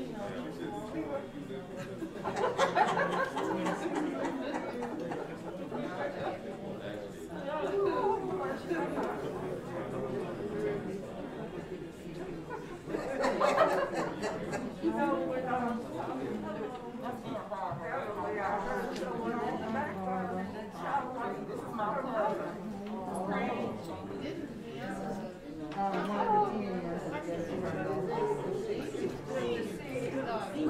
you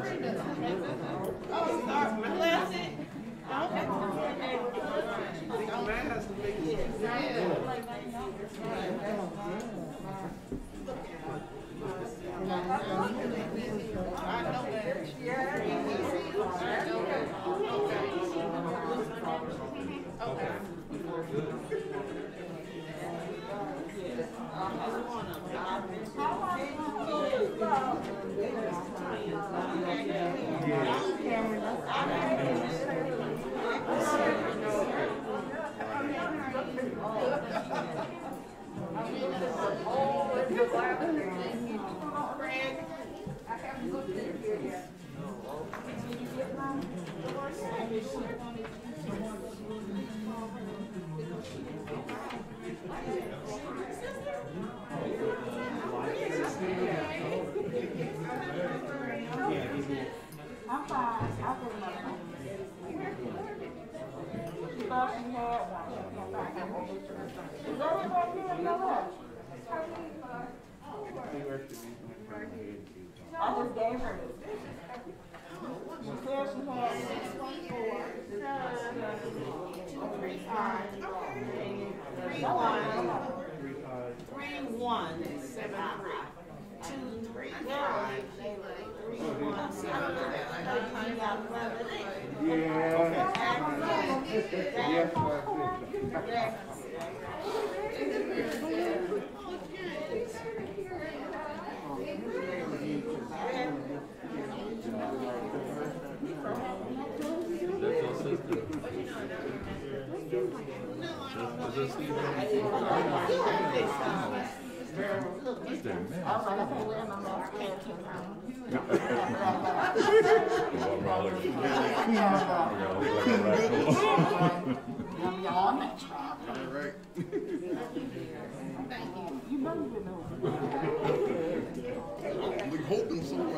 Oh, sorry, last it. I I just gave her this. She said she had six one four. Three one, three one, seven three. Two, three, five, three, one, seven That's your sister. Is this Steve? I was like, I can't wear my mask. Can't keep Yum, yum, that's right. You. Know you been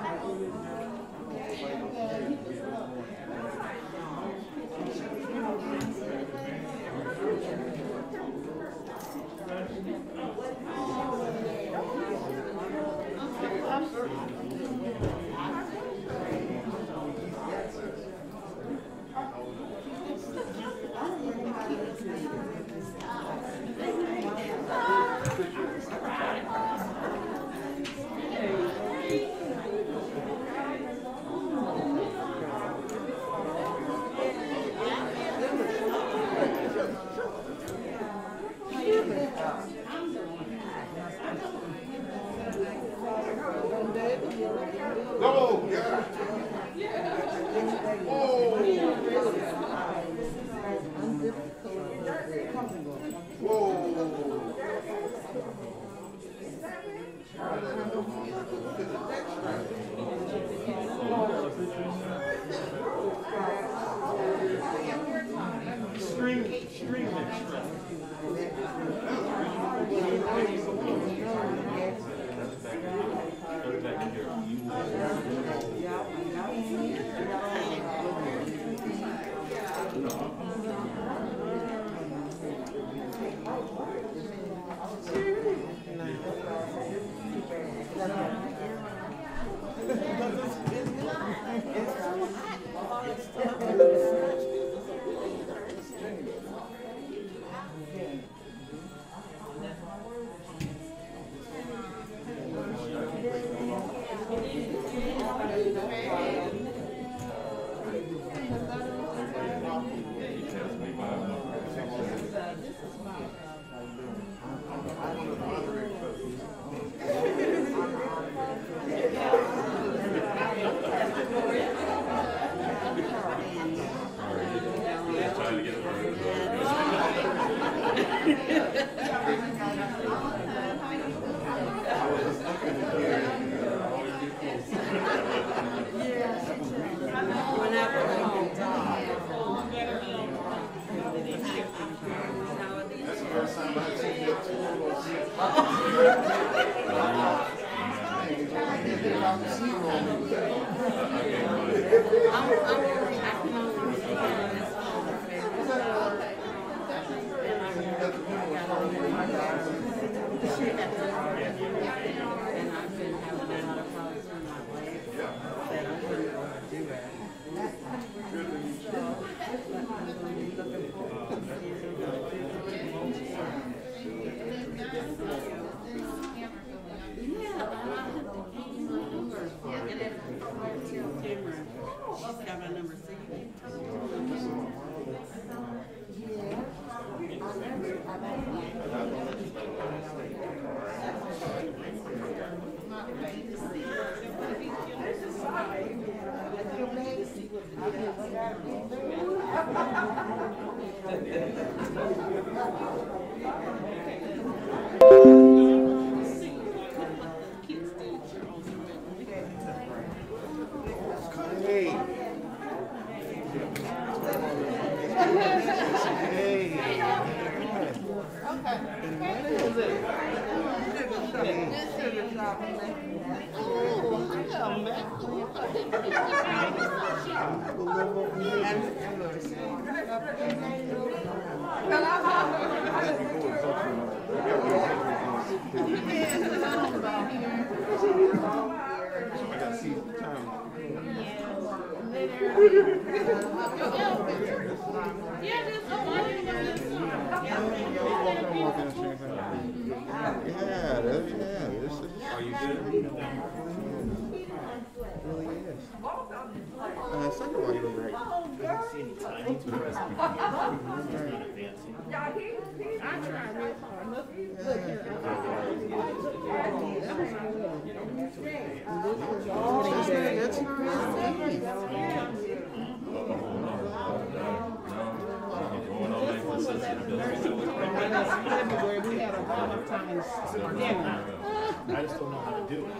Thank you. February, we had a Valentine's dinner. I just don't know how to do it.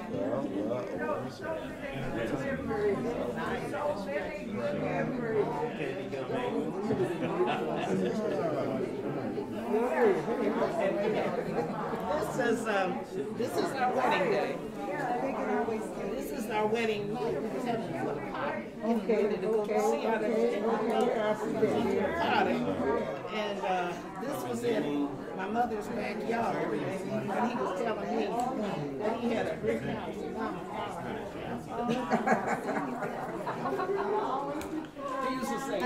This is, um, this is our wedding day. Is our wedding night. We was having a little party. Okay, ready to go to see how the party. And, uh, this was in my mother's backyard. And he was telling me that he had a brick house in Mama He used to say,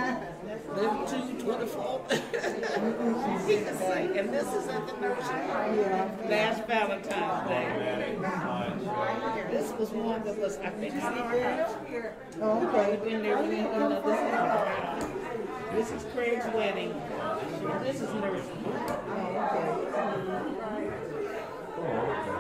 live two twenty-four. He could say, and this is at the nursery last Valentine's Day. This was one that was, I think, in our house. Oh, okay. Been there, we, you know, this is our house. This is Craig's wedding. This is nursery. Oh, I'm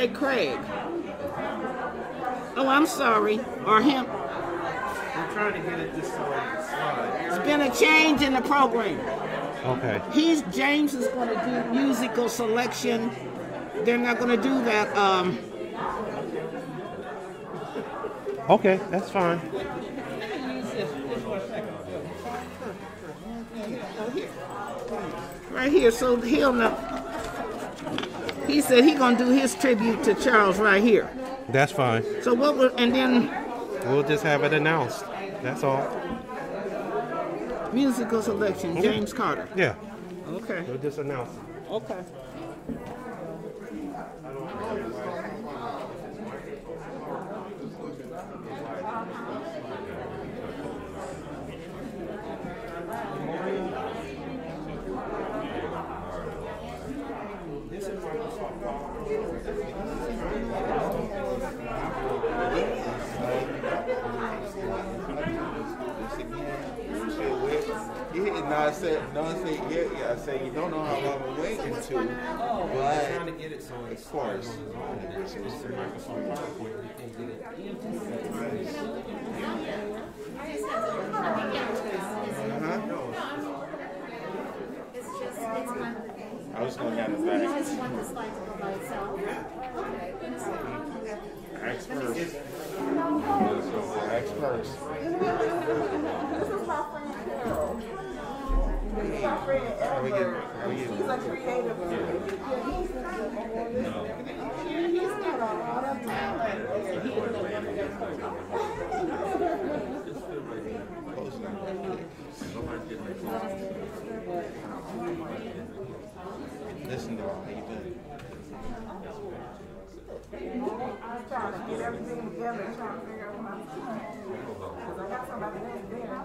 Hey, Craig. Oh, I'm sorry. Or him. I'm trying to get it this slide. It's been a change in the program. Okay. He's James is going to do musical selection. They're not going to do that. Um, Okay, that's fine. right here, so he'll know. He said he gonna do his tribute to Charles right here. That's fine. So what? Will, and then We'll just have it announced. That's all. musical selection, James Carter. Yeah. Okay. We'll just announce it. Okay. You hit not say, don't say yet, yeah. I say you don't know how long we're waiting to, trying to get it so it's of course. it's it's their Microsoft PowerPoint. You can't get it. It's just. Uh-huh. I was gonna have it You back. just want the slide to go by itself? Okay. Ask first. Ask first. This is my friend Carol. This is my friend? He's a creative. Yeah, he's got a lot of talent. Listen to how you doing? I'm trying to get everything together, trying to figure out what I'm doing. Because I got somebody named there.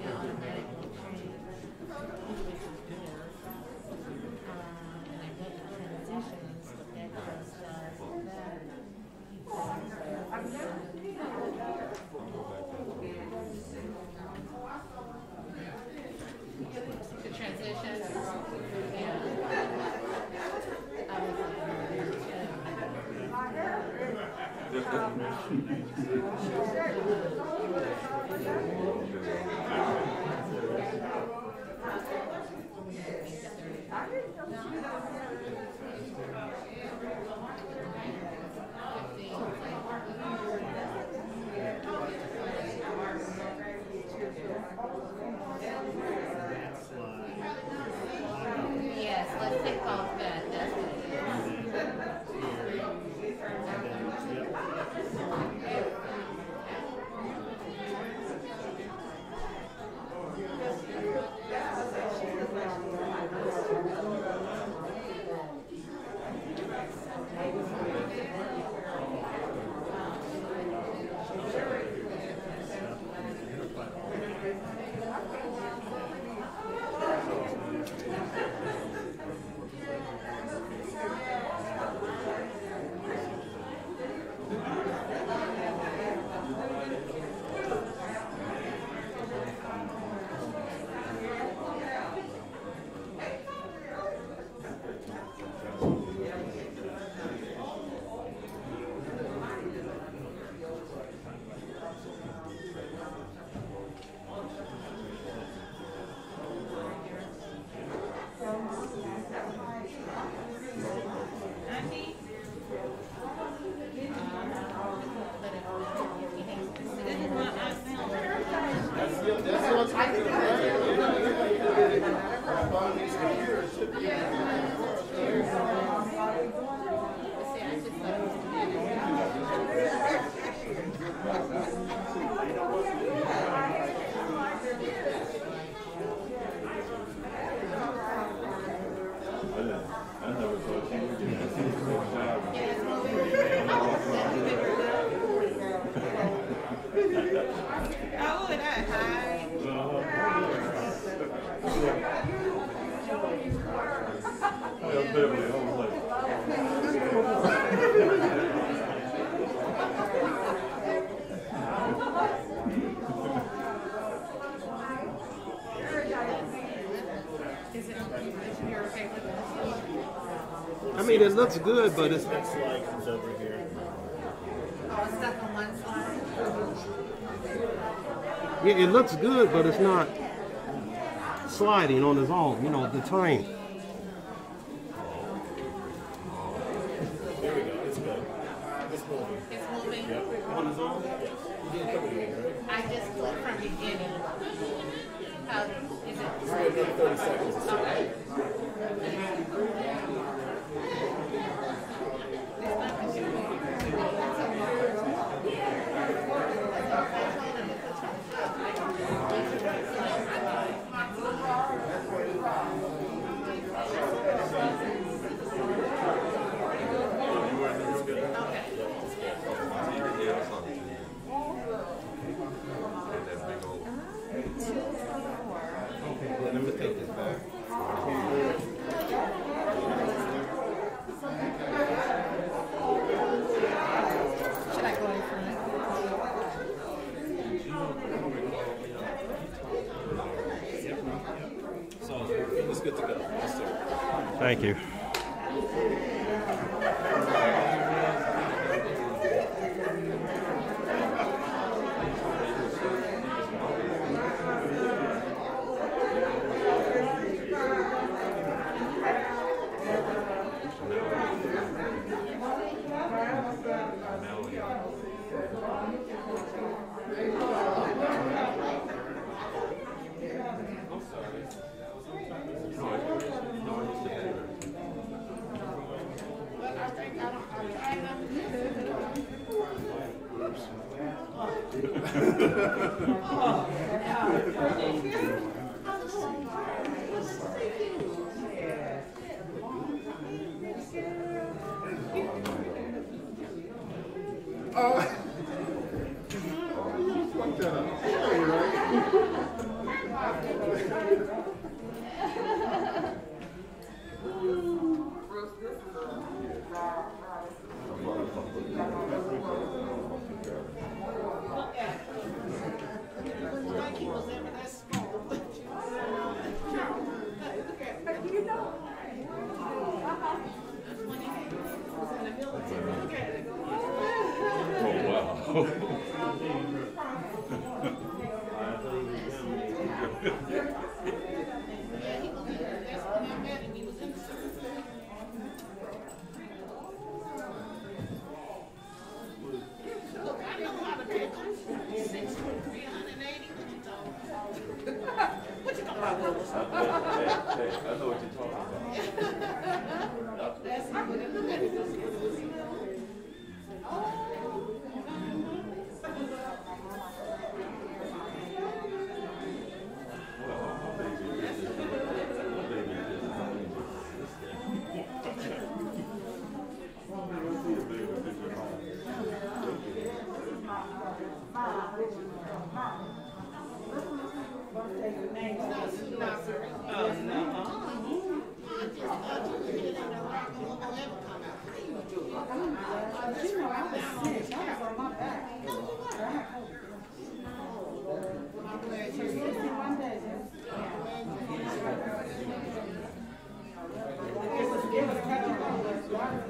the transitions, but that looks good, but it's Next slide comes over here. Oh, it's stuck on one side? yeah, it looks good, but it's not sliding on its own. You know, the time. There we go. It's good. It's moving. It's moving? Yep. On its own? Yes. You didn't right? I just clicked from beginning. How, is It's it? another 30 seconds. Okay.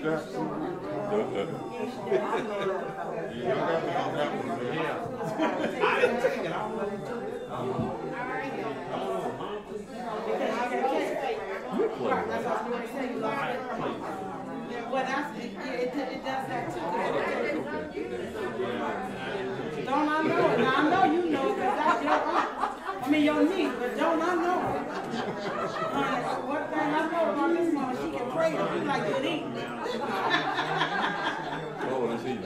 Yeah, I know. You got me on that one, man. I didn't take it. I wanted to. Because I can't take it. Right, that's what I was gonna say, you lost it. Yeah, Well, that's, it, yeah, it, it does that too. Don't I know it? Now, I know you know, cause that's your aunt. I mean, your niece, but don't I know it? Honey, One thing I know about this mama, she can pray and she like good eating. Oh, let's see.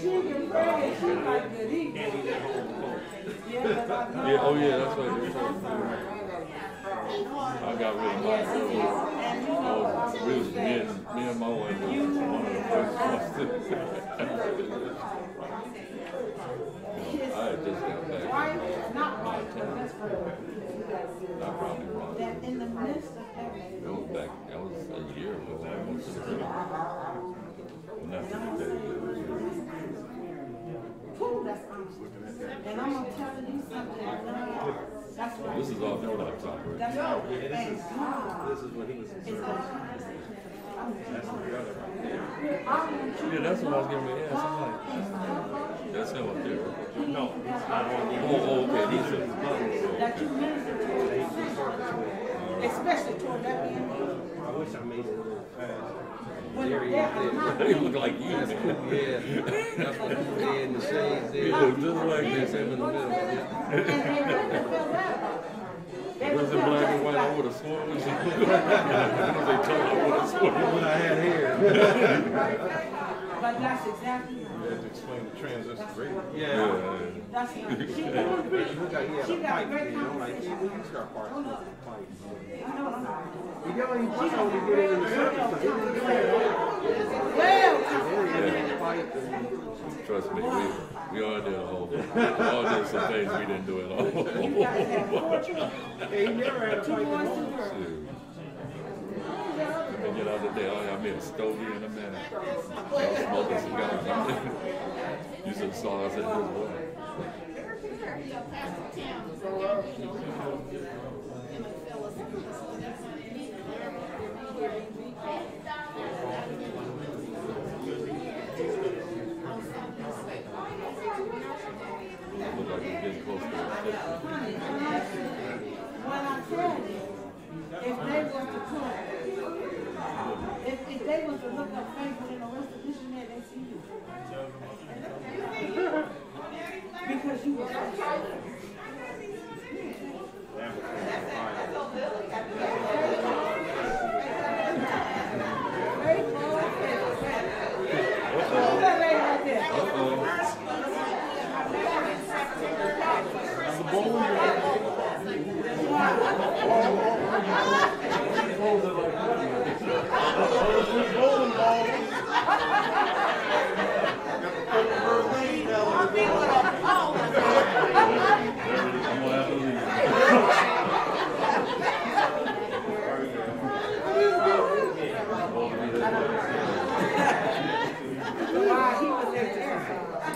She can pray and she like good eating. Yeah, oh yeah, that's right. That's. I got my it what I'm We gonna was, me and, me and my wife one of the first ones. I just got back. Not wife, but. I probably wrong. That in the midst of everything. That was back, that was a year ago, almost. Not to day, but it was. That's awesome. And I'm gonna tell you something, that's what. This is off your laptop, right? That's what, thank God. This is what he was It's That's the brother right there. I want you Yeah, that's what I was getting ready to ask. I'm like, that's him up there. No, it's not on the. Oh, oh, okay, these are. that you minister to especially toward that man. I wish I made it a little faster. When There he there is. are not They many. look like you, man. Yeah, that's what you had in the shades He there. look just like this, him in the middle. And they really feel bad about it. Was it black and white like- over the sword? Was it? They color over the sword. When I had hair. But that's exactly You right. had to explain the transistor radio. Yeah. That's right. She, Look like he had she got a pipe, great you know, like, conversation. he he start parts with a pipe. I know, I know. You don't even want to get it in the circus, 'cause he didn't say it. Well, Trust me, we, we all did a whole, all did some things we didn't do at all. you gotta have four children. Hey, he never had a Two pipe boys, at two all. girls. Shoot. And the other day, all I made a stogie and a man. I was smoking cigars. You should have saw us at his wedding. Looked like we getting close to it. When I tell you, if they was to put, if, if they was to look up Facebook in the rest of this and that, they see you. Because you were. Who's that lady right there? I'm gonna have to leave. Wow, he was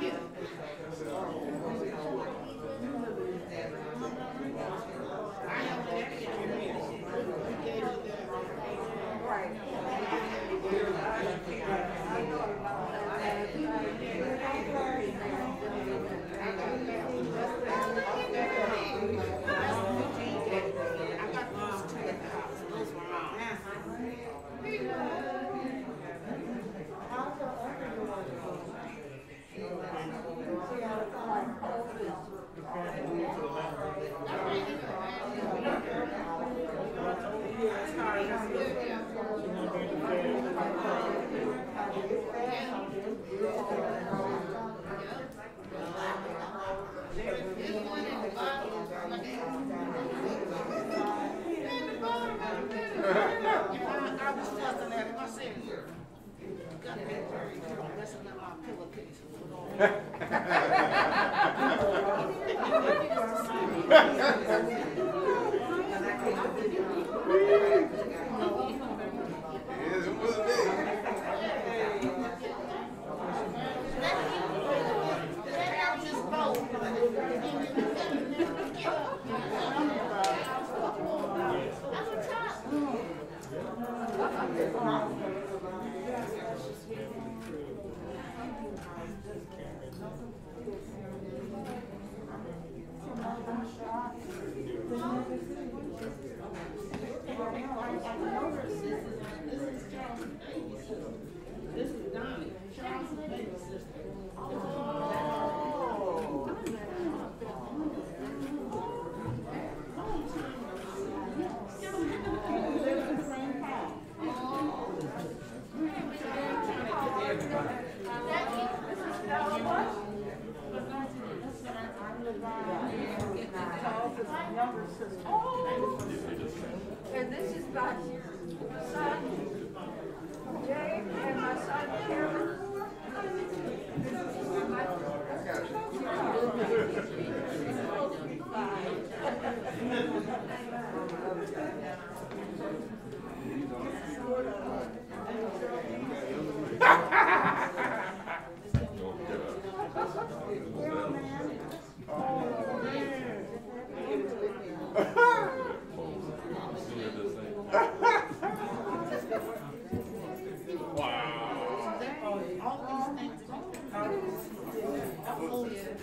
Yeah.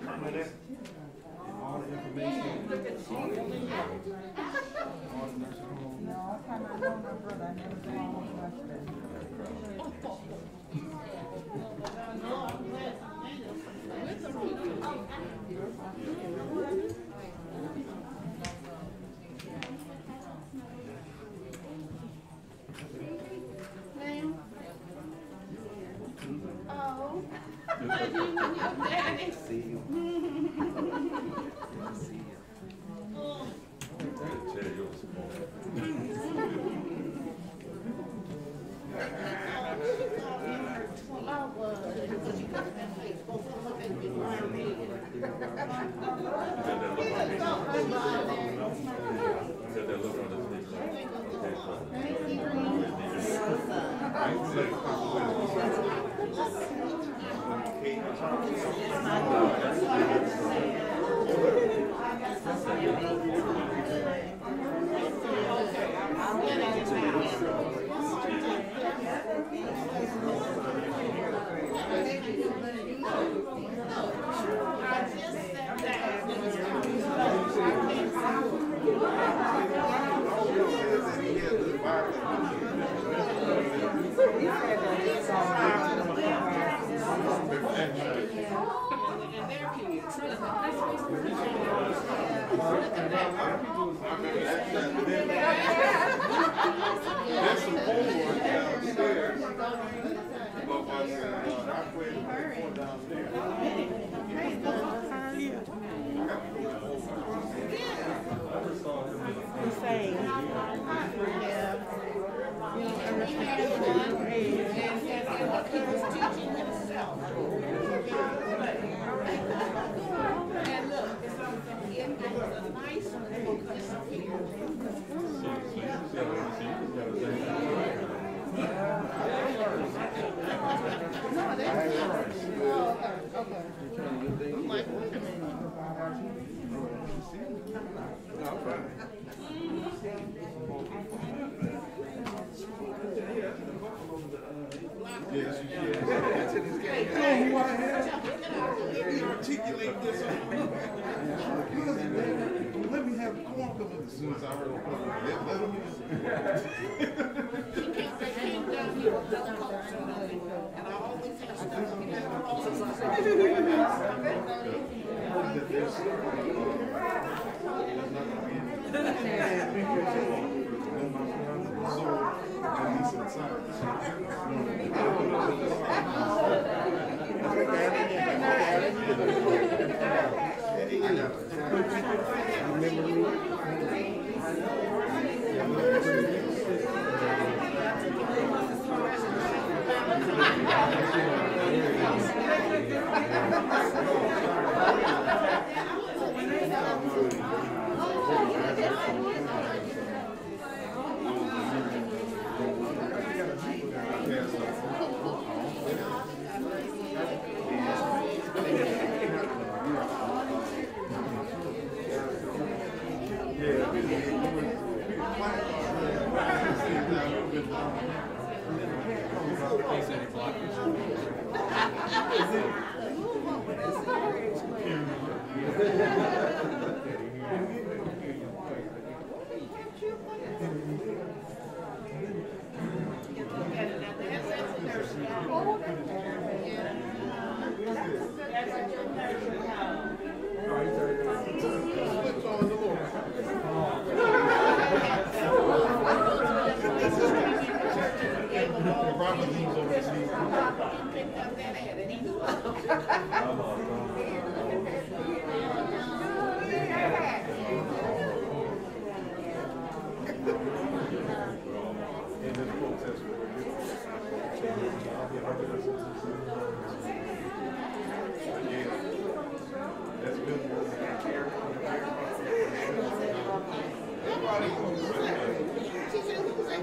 permanent, and all. Look at. No, I kind of know my. I never saw him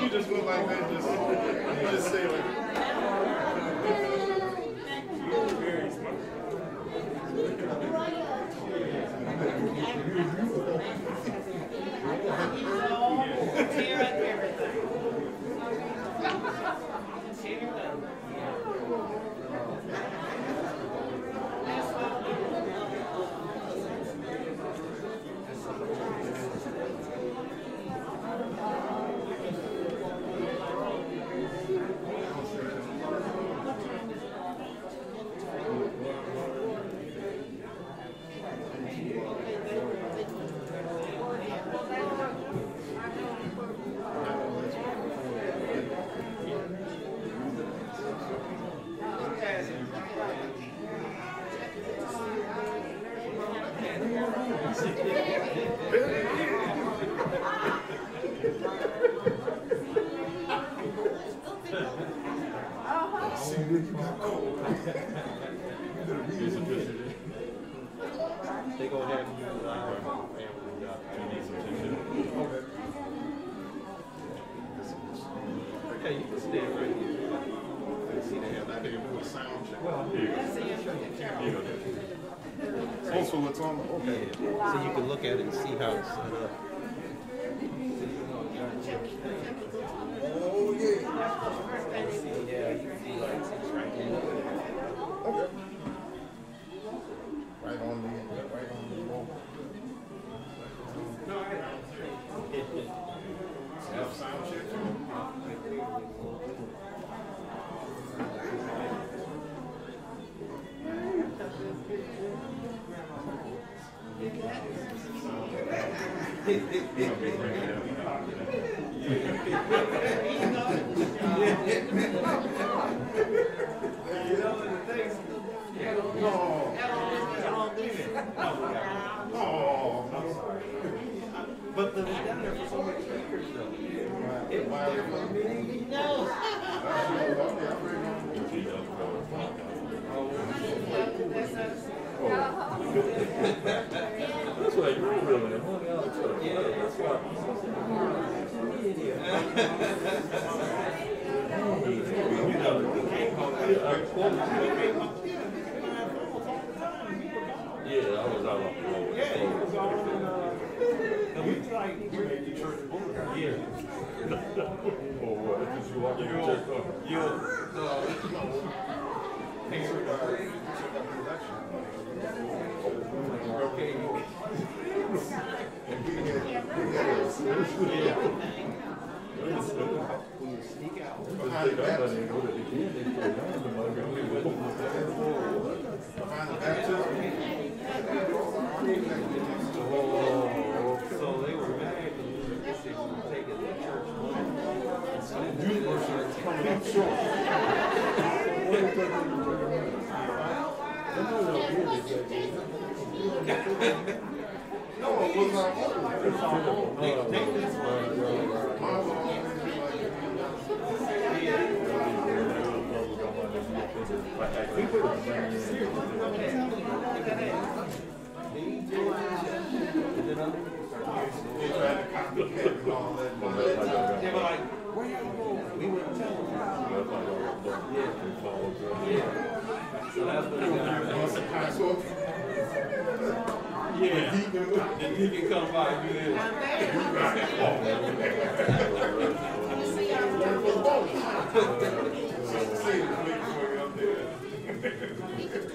You just went like that. Just you just say like. You're very smart.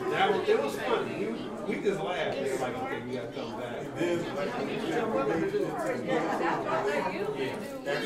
that was, it was funny. We, just laughed. Like, we got to come that's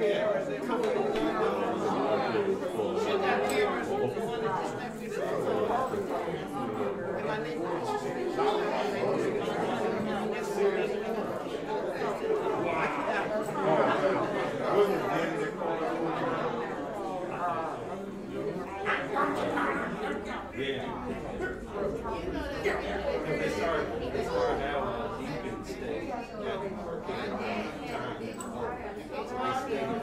If they start, if they start now, he can stay. Yeah,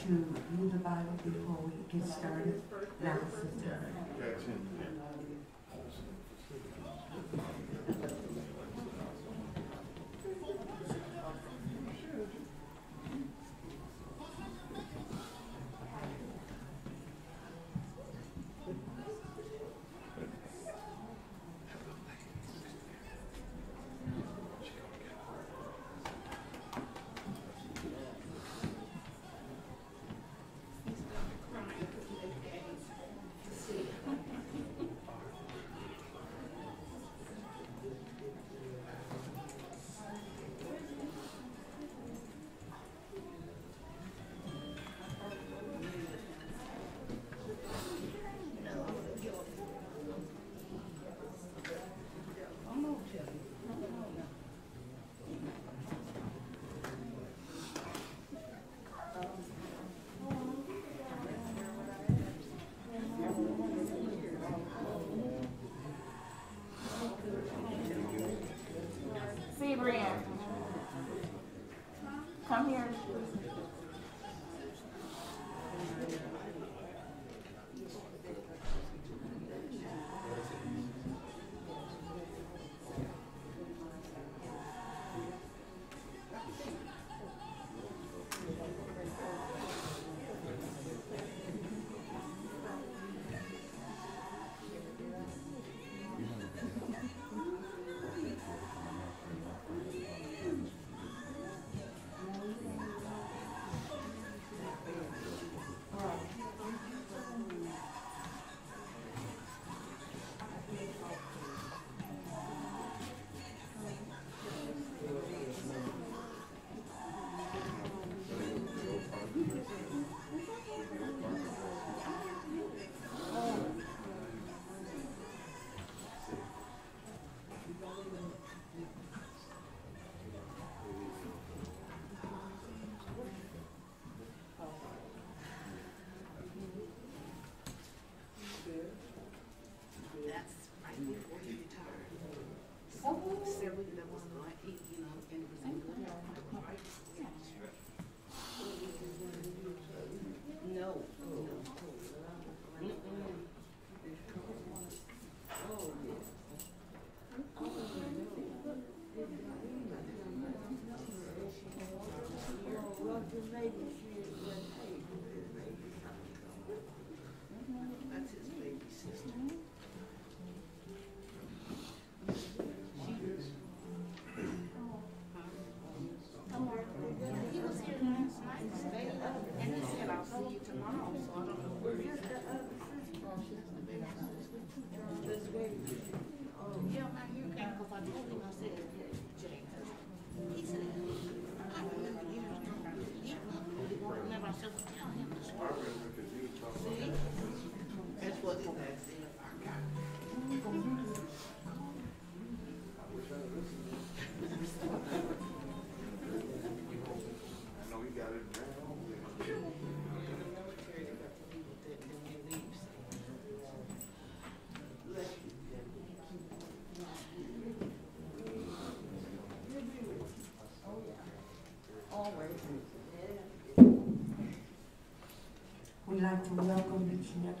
to read the Bible before we get started. Now, sister.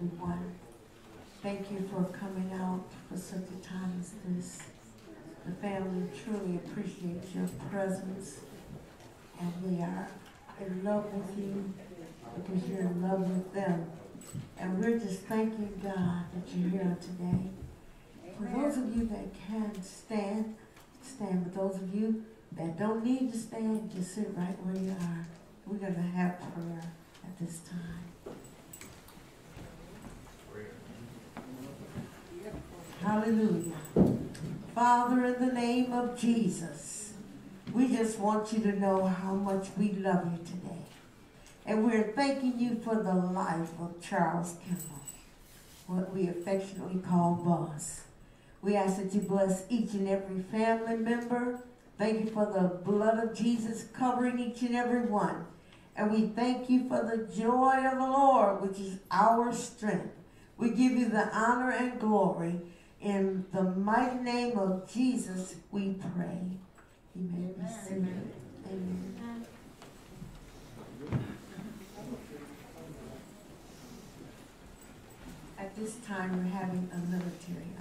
Each and every one. Thank you for coming out for such a time as this. The family truly appreciates your presence, and we are in love with you because you're in love with them. And we're just thanking God that you're here today. For those of you that can stand, stand. But those of you that don't need to stand, just sit right where you are. We're going to have prayer at this time. Hallelujah. Father, in the name of Jesus, we just want you to know how much we love you today. And we're thanking you for the life of Charles Kimbell, what we affectionately call Boss. We ask that you bless each and every family member. Thank you for the blood of Jesus covering each and every one. And we thank you for the joy of the Lord, which is our strength. We give you the honor and glory. In the mighty name of Jesus, we pray. Be seated. Amen. At this time, we're having a military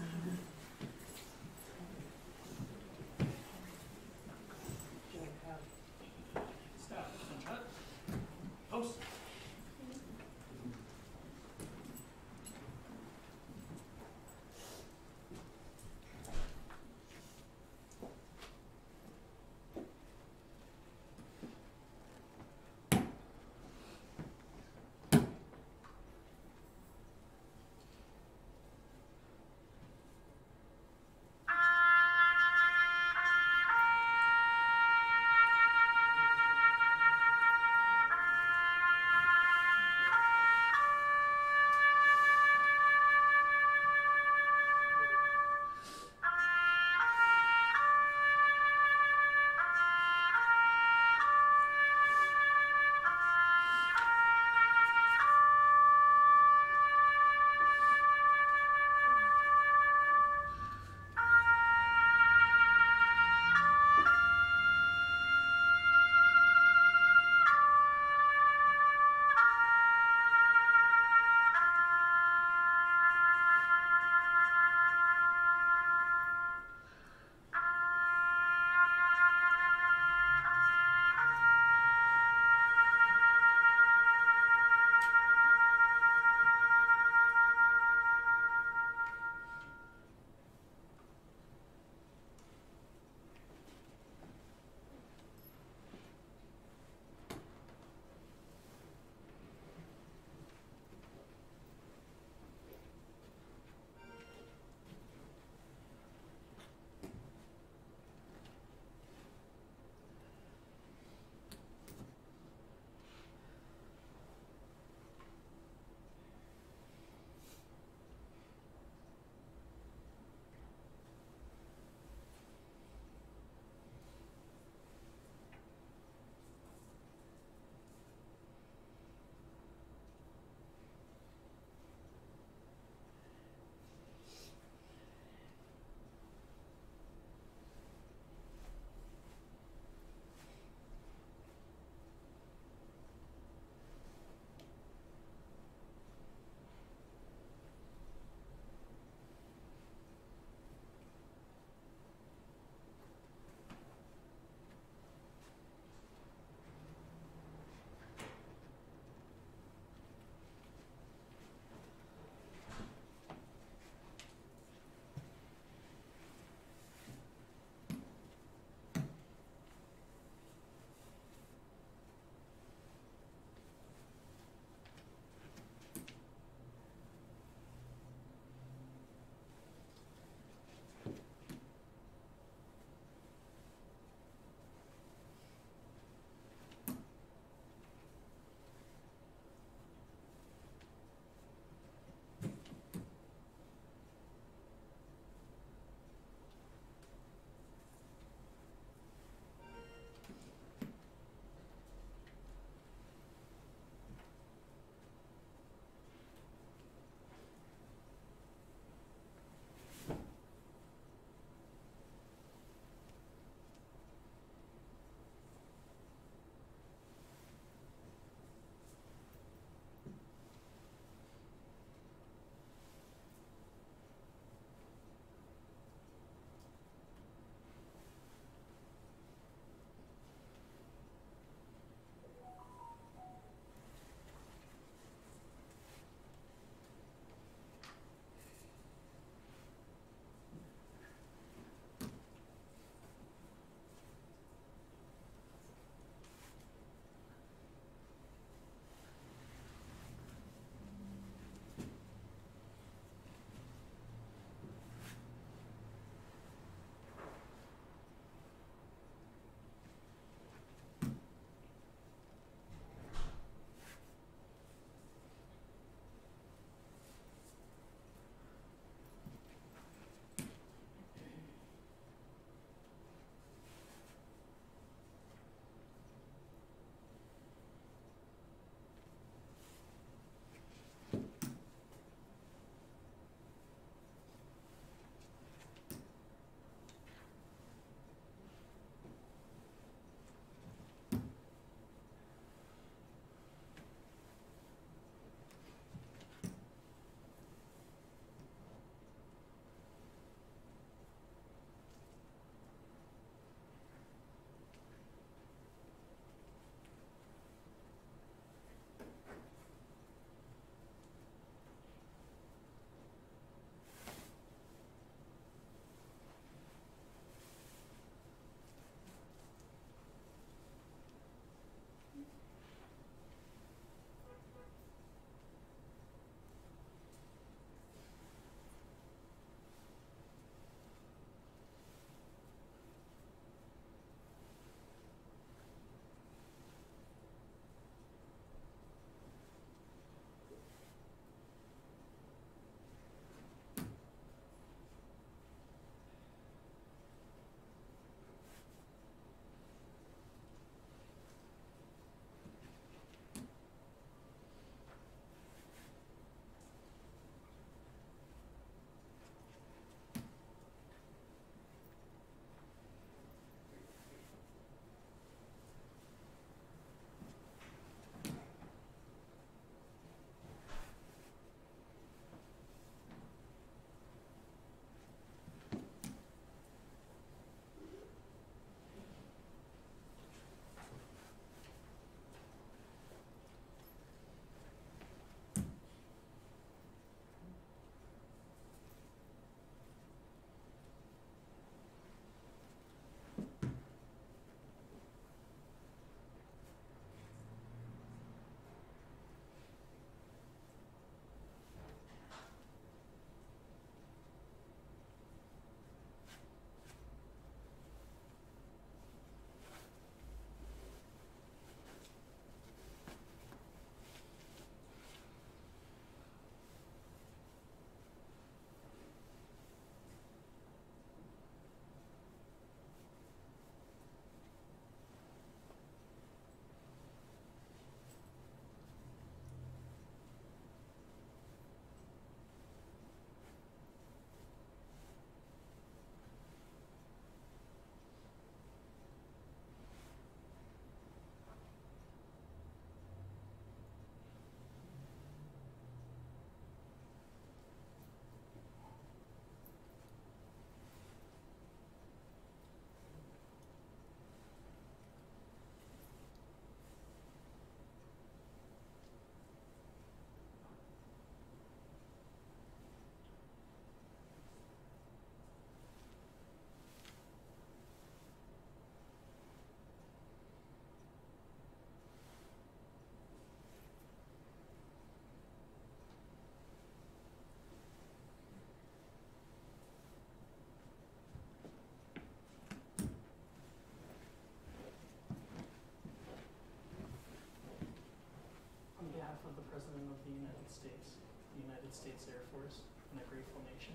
United States Air Force and a grateful nation.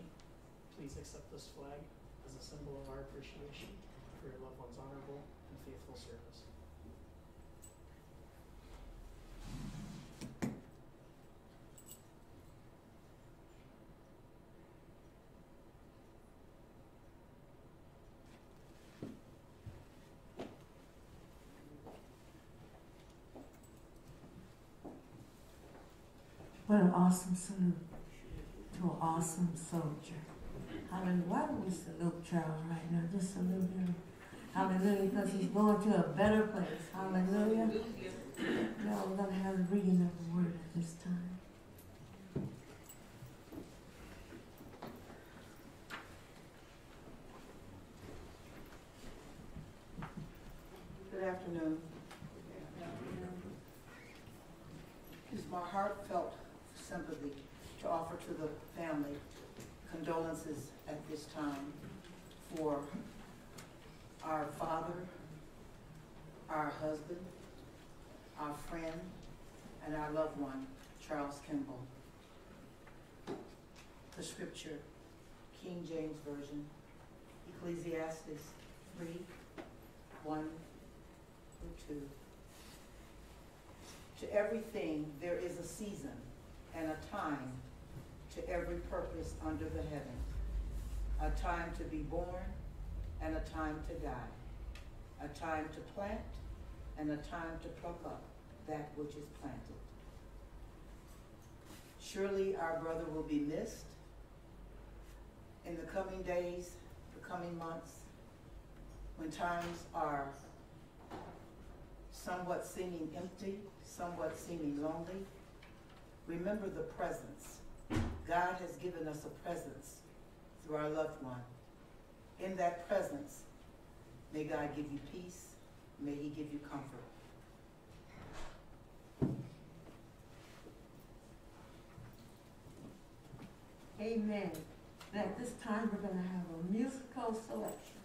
Please accept this flag as a symbol of our appreciation for your loved one's honorable and faithful service. What an awesome salute to an awesome soldier. Hallelujah. Why don't we salute Charles right now? Just salute him. Hallelujah, because he's going to a better place. Hallelujah. Now we're going to have the reading of the word at this time. Good afternoon. It is my heartfelt sympathy to offer to the family condolences at this time for our father, our husband, our friend, and our loved one, Charles Kimbell. The scripture, King James Version, Ecclesiastes 3, 1 through 2. To everything there is a season and a time to every purpose under the heaven. A time to be born and a time to die. A time to plant and a time to pluck up that which is planted. Surely our brother will be missed in the coming days, the coming months, when times are somewhat seeming empty, somewhat seeming lonely, remember the presence. God has given us a presence through our loved one. In that presence, may God give you peace, may he give you comfort. Amen. And at this time, we're going to have a musical selection.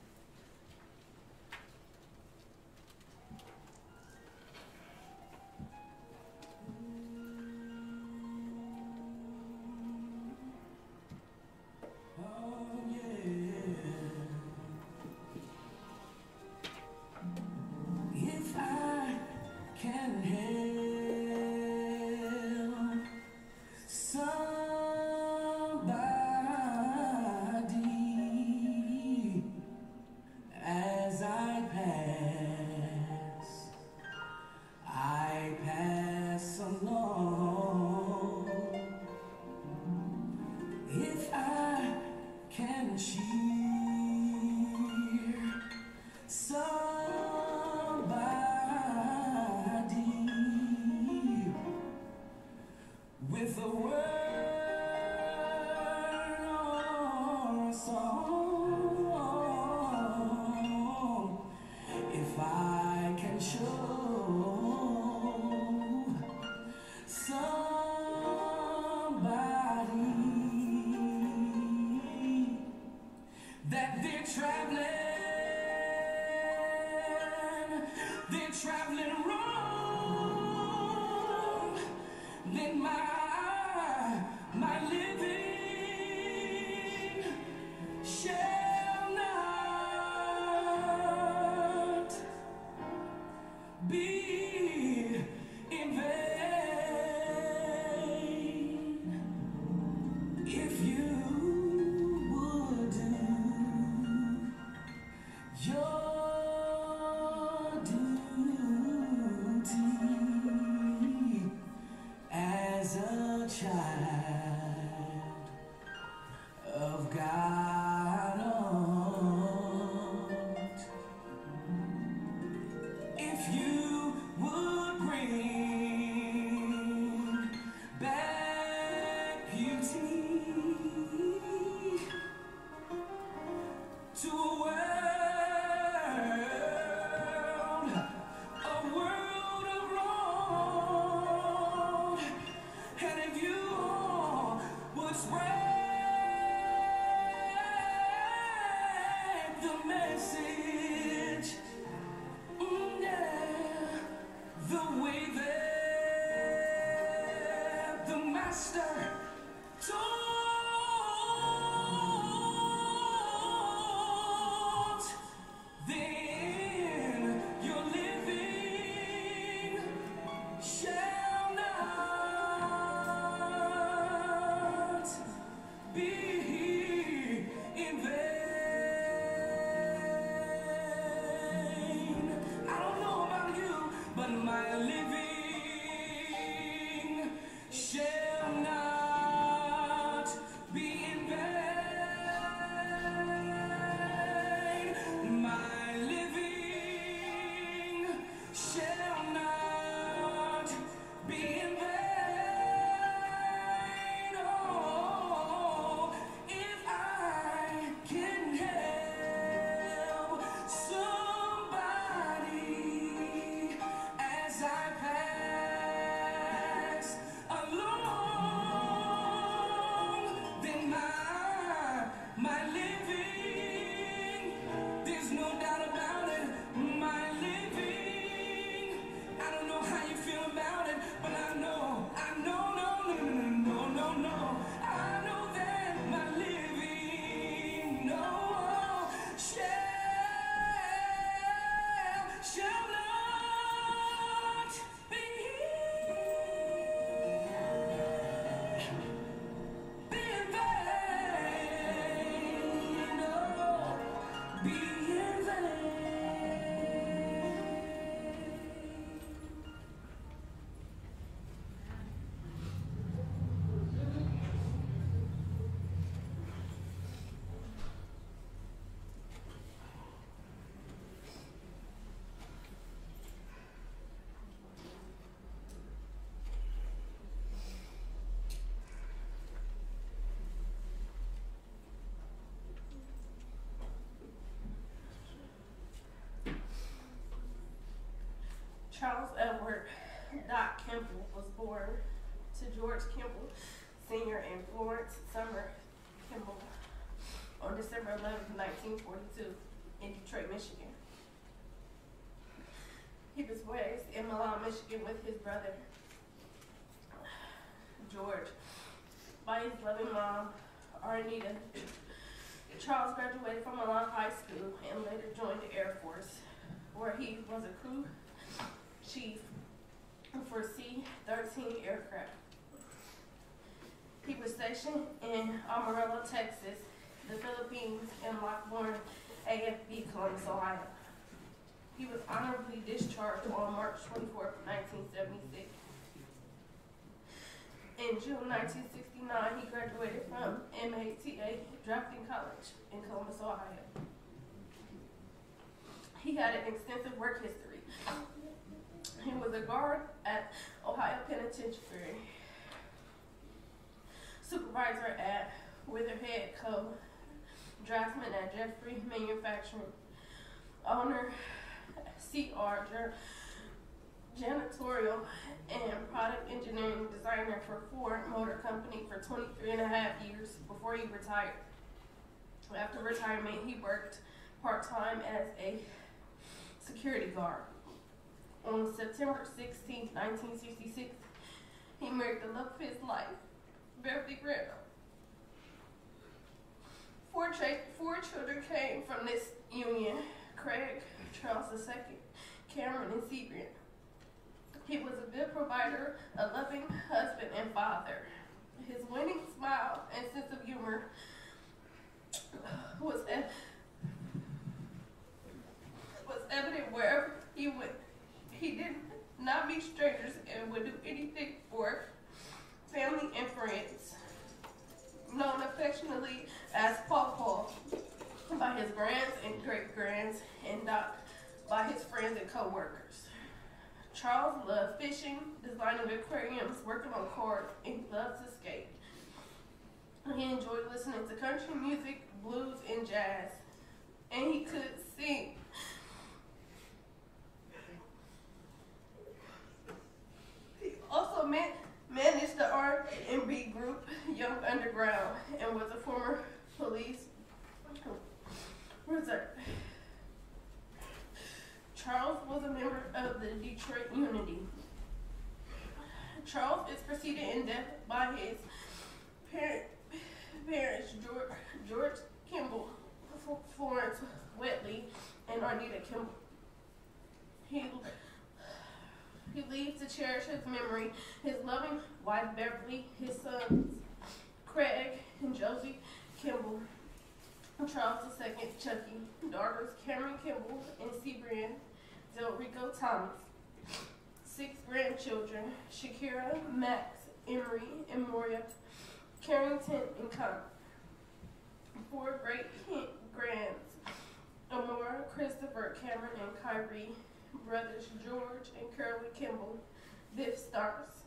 Doc Kimbell was born to George Kimbell, Sr. and Florence Summer Kimbell on December 11, 1942, in Detroit, Michigan. He was raised in Milan, Michigan with his brother, George, by his loving mom, Arnita. Charles graduated from Milan High School and later joined the Air Force, where he was a crew chief for C-13 aircraft. He was stationed in Amarillo, Texas, the Philippines, and Lockbourne AFB, Columbus, Ohio. He was honorably discharged on March 24, 1976. In June 1969, he graduated from MATA Drafting College in Columbus, Ohio. He had an extensive work history. He was a guard at Ohio Penitentiary, supervisor at Witherhead Co., draftsman at Jeffrey Manufacturing, owner CR Janitorial and product engineering designer for Ford Motor Company for 23 and a half years before he retired. After retirement, he worked part-time as a security guard. On September 16, 1966, he married the love of his life, Beverly Randall. Four, four children came from this union, Craig, Charles II, Cameron, and Seabrian. He was a good provider, a loving husband and father. His winning smile and sense of humor was, e- was evident wherever he went. He did not meet strangers and would do anything for family and friends. Known affectionately as Paw Paw by his grands and great grands, and Doc by his friends and co-workers. Charles loved fishing, designing aquariums, working on cars, and he loved to skate. He enjoyed listening to country music, blues, and jazz, and he could sing. He also man- managed the R&B group Young Underground and was a former police reserve. Charles was a member of the Detroit Unity. Charles is preceded in death by his parent, parents, George, George Kimbell, Florence Whitley, and Arnita Kimbell. He, he leaves to cherish his memory, his loving wife Beverly, his sons Craig and Josie Kimbell, Charles II, Chucky, daughters Cameron Kimbell and Seabrian Del Rico Thomas, six grandchildren Shakira, Max, Emery, and Moria Carrington and Con, four great grands Amora, Christopher, Cameron, and Kyrie, brothers George and Curly Kimbell, Biff Stars,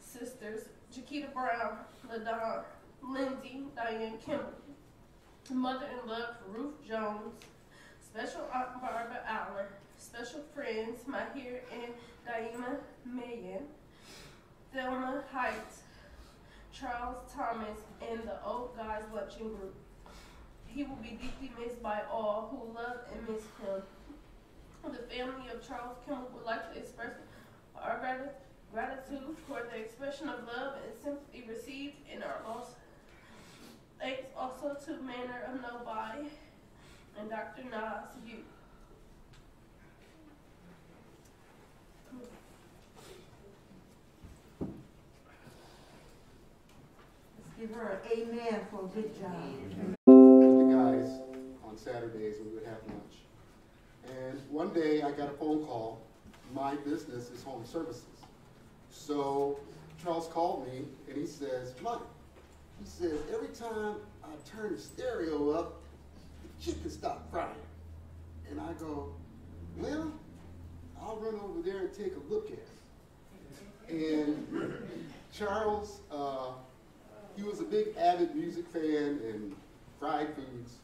sisters Chiquita Brown, LaDon, Lindsay, Diane Kimbell, mother-in-law Ruth Jones, special aunt Barbara Allen, special friends Mahir and Daima Mayan, Thelma Heights, Charles Thomas, and the Old Guys Luncheon Group. He will be deeply missed by all who love and miss him. The family of Charles Kimbell would like to express our grat- gratitude for the expression of love and sympathy received in our loss. Thanks also to Manor of Novi and Dr. Nas Yu. Let's give her an amen for a good job. the guys on Saturdays and we would have lunch. And one day I got a phone call. My business is home services. So Charles called me and he says, Mike, he says, every time I turn the stereo up, the chicken stop frying. And I go, well, I'll run over there and take a look at it. And Charles, uh, he was a big avid music fan and fried foods.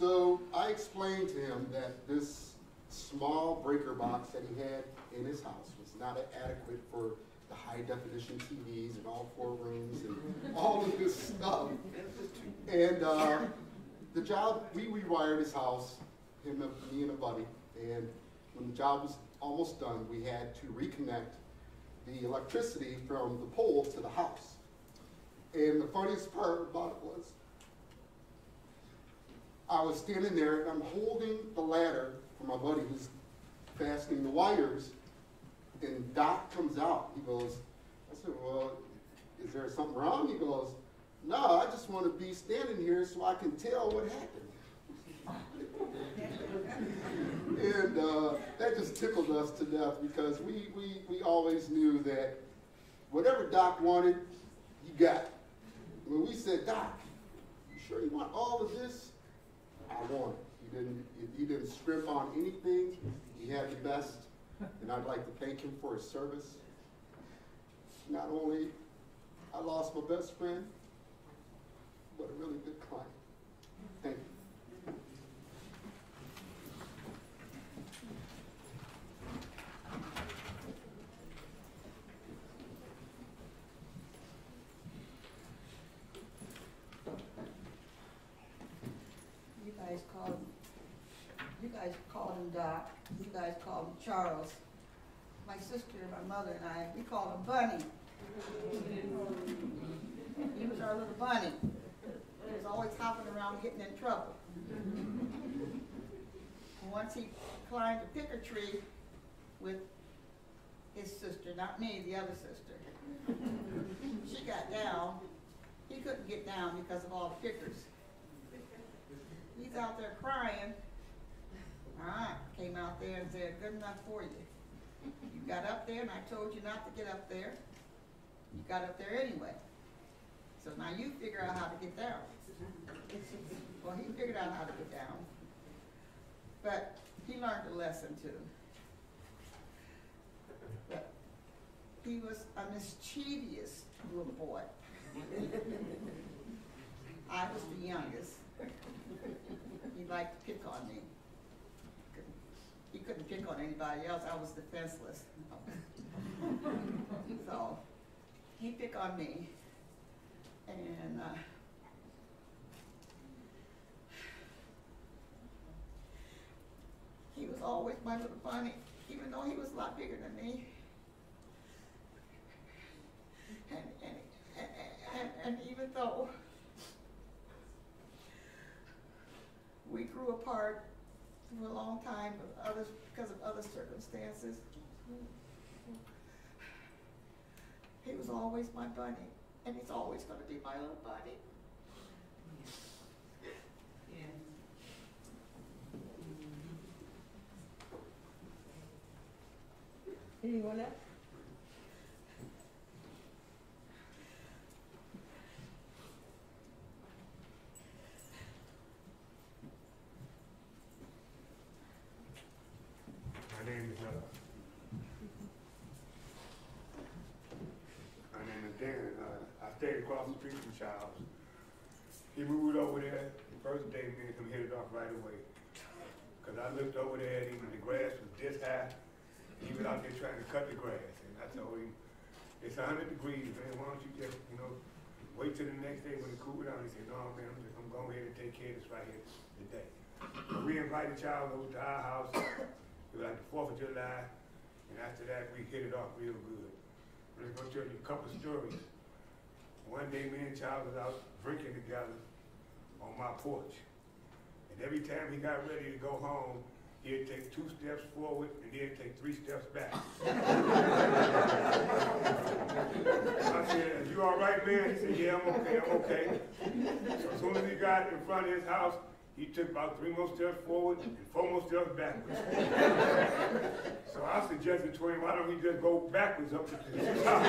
So I explained to him that this small breaker box that he had in his house was not adequate for the high definition TVs in all four rooms and all of this stuff. And uh, the job, we rewired his house, him, and me and a buddy, and when the job was almost done, we had to reconnect the electricity from the pole to the house. And the funniest part about it was, I was standing there and I'm holding the ladder for my buddy who's fastening the wires, and Doc comes out. He goes, I said, well, is there something wrong? He goes, no, I just want to be standing here so I can tell what happened. and uh, that just tickled us to death because we, we, we always knew that whatever Doc wanted, he got. When we said, Doc, you sure you want all of this? I want it. He didn't, he didn't scrimp on anything. He had the best, and I'd like to thank him for his service. Not only I lost my best friend, but a really good client. Thank you. You guys call him, you guys called him Doc, you guys called him Charles. My sister, my mother and I, we called him Bunny. He was our little bunny. He was always hopping around getting in trouble. Once he climbed a picker tree with his sister, not me, the other sister. She got down, he couldn't get down because of all the pickers. He's out there crying. Right, came out there and said, good enough for you. You got up there and I told you not to get up there. You got up there anyway. So now you figure out how to get down. Well, he figured out how to get down. But he learned a lesson too. But he was a mischievous little boy. I was the youngest. He liked to pick on me. He couldn't pick on anybody else. I was defenseless. so he picked on me. And uh, he was always my little bunny, even though he was a lot bigger than me. And, and, and, and, and even though we grew apart for a long time with others because of other circumstances. He was always my bunny, and he's always going to be my little bunny. Anyone else? My name is, uh, my name is Dan. Uh, I street from Charles. He moved over there, the first day me and him hit it off right away. Cause I looked over there and even the grass was this high. He was out there trying to cut the grass and I told him, it's hundred degrees, man, why don't you just, you know, wait till the next day when it cool down. He said, no, man, I'm just, I'm going ahead and take care of this right here today. But we invited Charles over to our house. It was like the Fourth of July, and after that, we hit it off real good. I'm just gonna tell you a couple stories. One day, me and Charles was out drinking together on my porch. And every time he got ready to go home, he'd take two steps forward and then take three steps back. I said, you all right, man? He said, yeah, I'm okay, I'm okay. So as soon as he got in front of his house, he took about three more steps forward and four more steps backwards. so I suggested to him, why don't we just go backwards up to the top?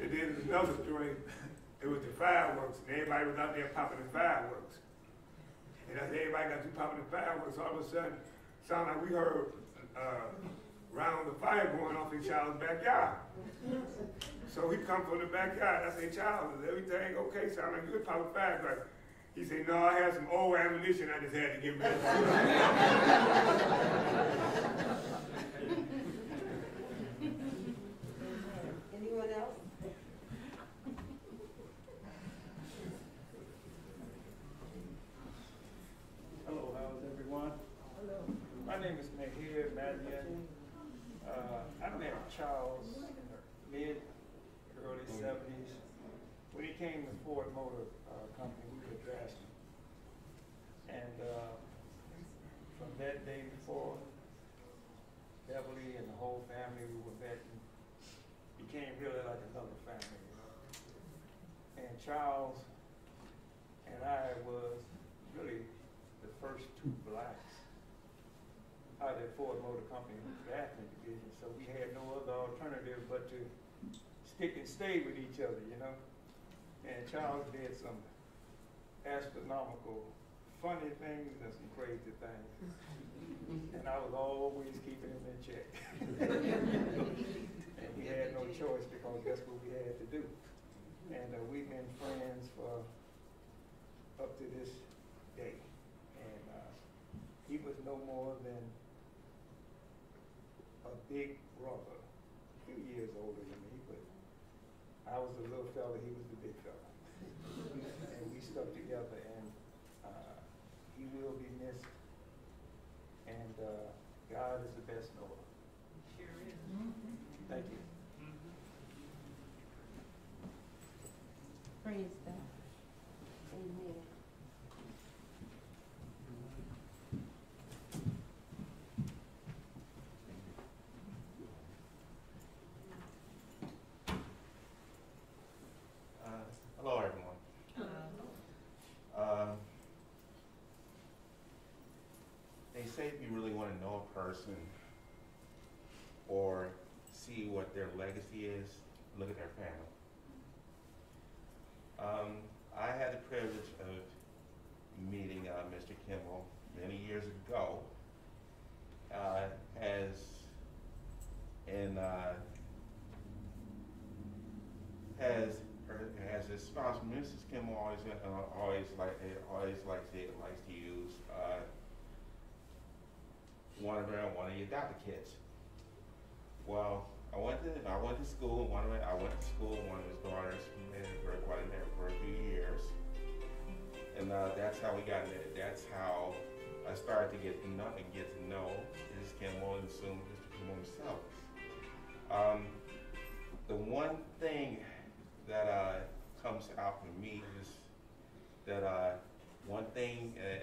and then another story. It was the fireworks, and everybody was out there popping the fireworks. And as everybody got to popping the fireworks, all of a sudden, sounded like we heard uh, round of fire going off in Charles' backyard. So he come from the backyard. I say, Charles, is everything okay? Sound like you was popping firecrackers. He said, no, I had some old ammunition I just had to get rid Anyone else? Hello, how's everyone? Hello. My name is Nahir Madian. Uh, I met Charles in the mid, early seventies. When he came to Ford Motor uh, Company, we were draftsmen. And uh, from that day before, Beverly and the whole family, we were and became really like another family. And Charles and I was really the first two blacks out of Ford Motor Company drafting division, so we had no other alternative but to stick and stay with each other, you know? And Charles did some astronomical, funny things and some crazy things. And I was always keeping him in check. And we had no choice because that's what we had to do. And uh, we've been friends for up to this day. And uh, he was no more than a big brother, a few years older than me, I was the little fella, he was the big fella. and we stuck together, and uh, he will be missed. And uh, God is the best knower. Sure is. Thank you. Praise God. Amen. Uh, Hello, everyone. Um, They say if you really want to know a person get to know and get to know Mrs. Kimbell and soon Mr. Kimbell himself. Um, the one thing that uh, comes out for me is that uh, one thing uh,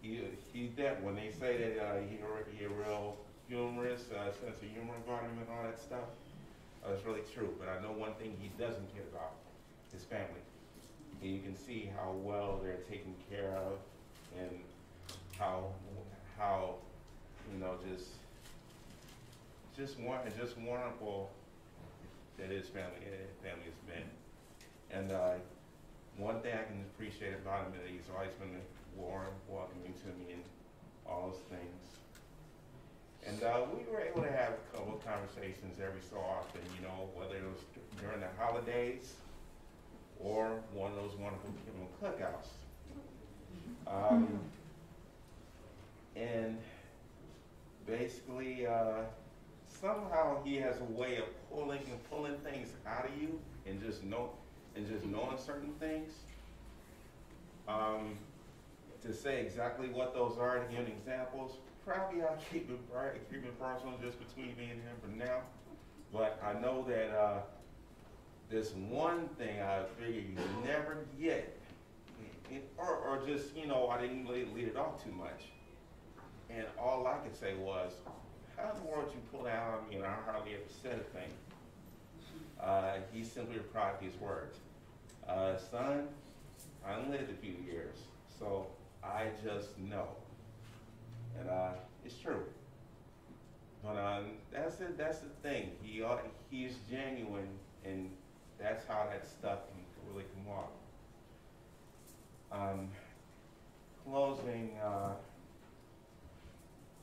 he, he that when they say that uh, he he a real humorous uh, sense of humor about him and all that stuff, uh, it's really true. But I know one thing he doesn't care about his family. And you can see how well they're taken care of and how how you know just just one just wonderful that his family his family has been. And uh, one thing I can appreciate about him is he's always been warm, welcoming to me and all those things. And uh, we were able to have a couple of conversations every so often, you know, whether it was during the holidays or one of those wonderful Kimbell cookouts. Um, and basically, uh, somehow he has a way of pulling and pulling things out of you and just know and just knowing certain things. Um, to say exactly what those are and give examples, probably I'll keep it keep it personal just between me and him for now. But I know that uh, this one thing I figured you never get, or, or just you know I didn't lead, lead it off too much. And all I could say was, how in the world you pull that out of me and I hardly ever said a thing? Uh, he's simply replied these words. Uh, son, I only lived a few years, so I just know. And uh, it's true. But um, that's it. That's the thing. He uh, he's genuine, and that's how that stuff can really come off. Um, closing. Uh,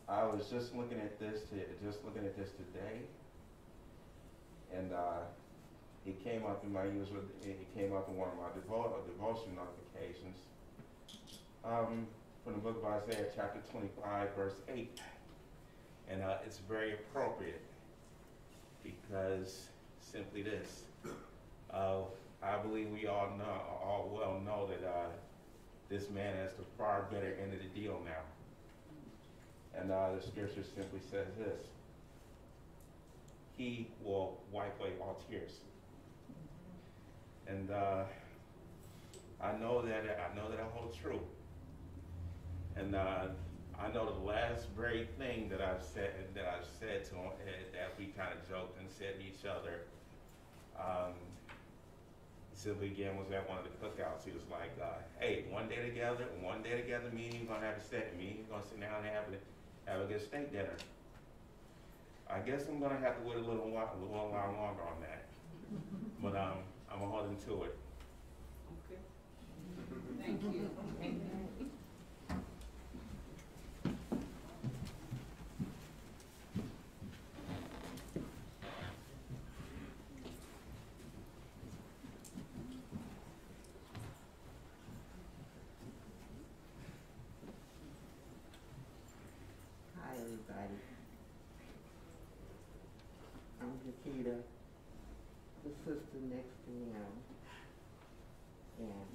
I was just looking at this to, just looking at this today, and uh, it came up in my user. It came up in one of my devo- uh, devotion notifications, um, from the book of Isaiah, chapter 25, verse 8. And uh, it's very appropriate because simply this. Uh, I believe we all know, all well know that uh, this man has the far better end of the deal now. And uh, the scripture simply says this He will wipe away all tears. And uh, I know that I know that I hold true. And uh, I know the last very thing that I've said that I've said to him that we kind of joked and said to each other. Um, simply again was at one of the cookouts. He was like, uh, "Hey, one day together, one day together, me and you gonna have a steak. Me and you gonna sit down and have a have a good steak dinner." I guess I'm gonna have to wait a little while, a little while longer on that, but um, I'm gonna hold him to it. Okay. Thank you. Hi, everybody. I'm Jakita, the sister next to him. And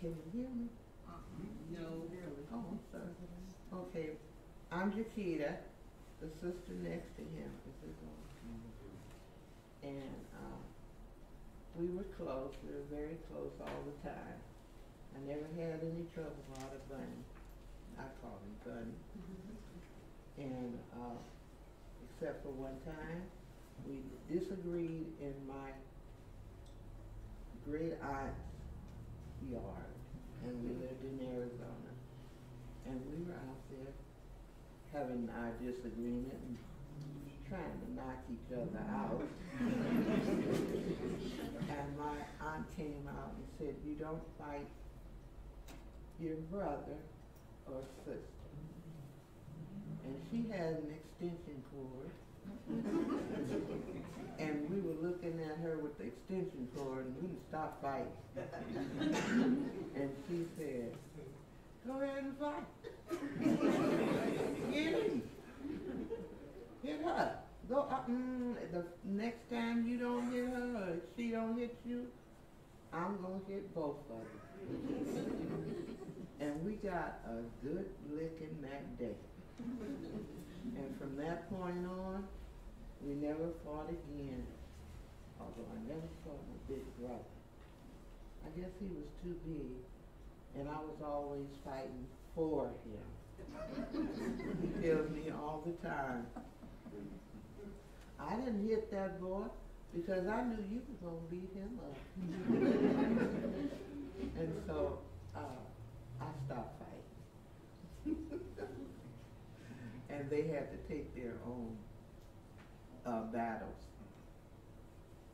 can you hear me? No. Oh, I'm sorry. Okay, I'm Jakita, the sister next to him. Is this on? And, uh, we were close, we were very close all the time. I never had any trouble out of Bunny. I called him Bunny. And, uh, except for one time, we disagreed in my great aunt's yard, and we lived in Arizona. And we were out there having our disagreement and trying to knock each other out. and my aunt came out and said, you don't fight your brother or sister. And she had an extension cord. and we were looking at her with the extension cord and we stopped fighting. and she said, go ahead and fight. Get him. Hit her. Go up. Mm, the next time you don't hit her or she don't hit you, Hit both of you. and we got a good licking that day. And from that point on, we never fought again. Although I never fought my big brother. I guess he was too big, and I was always fighting for him. he tells me all the time, I didn't hit that boy because I knew you were gonna beat him up. and so uh, I stopped fighting. and they had to take their own uh, battles.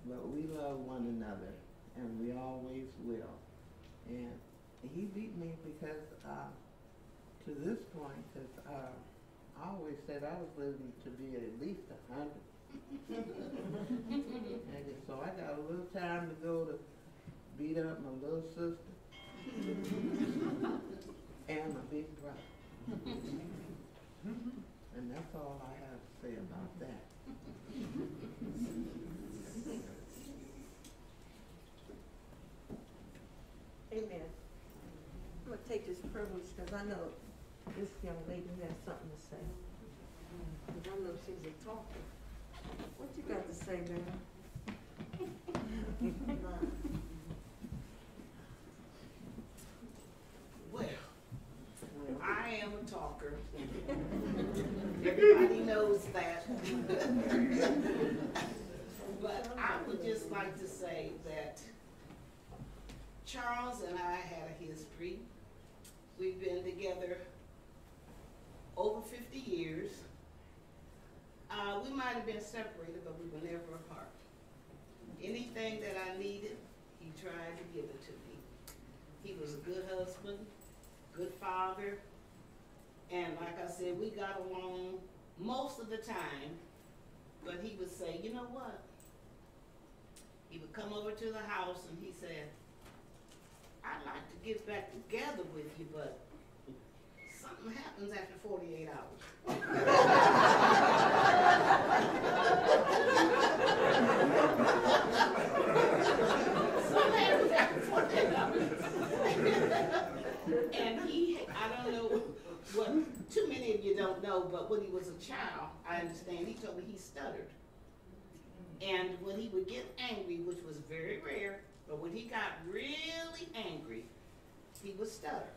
But we love one another, and we always will. And he beat me because, uh, to this point, because uh, I always said I was living to be at least a hundred. And so I got a little time to go to beat up my little sister and my big brother. and that's all I have to say about that. Amen. I'm gonna take this privilege because I know this young lady has something to say. Because I know she's a talker. What you got to say, man? Well, I am a talker. Everybody knows that. But I would just like to say that Charles and I had a history. We've been together over fifty years. Uh, we might have been separated, but we were never apart. Anything that I needed, he tried to give it to me. He was a good husband, good father, and like I said, we got along most of the time, but he would say, you know what? He would come over to the house and he said, I'd like to get back together with you, but something happens after forty-eight hours. Something happens after 48 hours. And he, I don't know what, too many of you don't know, but when he was a child, I understand, he told me he stuttered. And when he would get angry, which was very rare, but when he got really angry, he would stutter.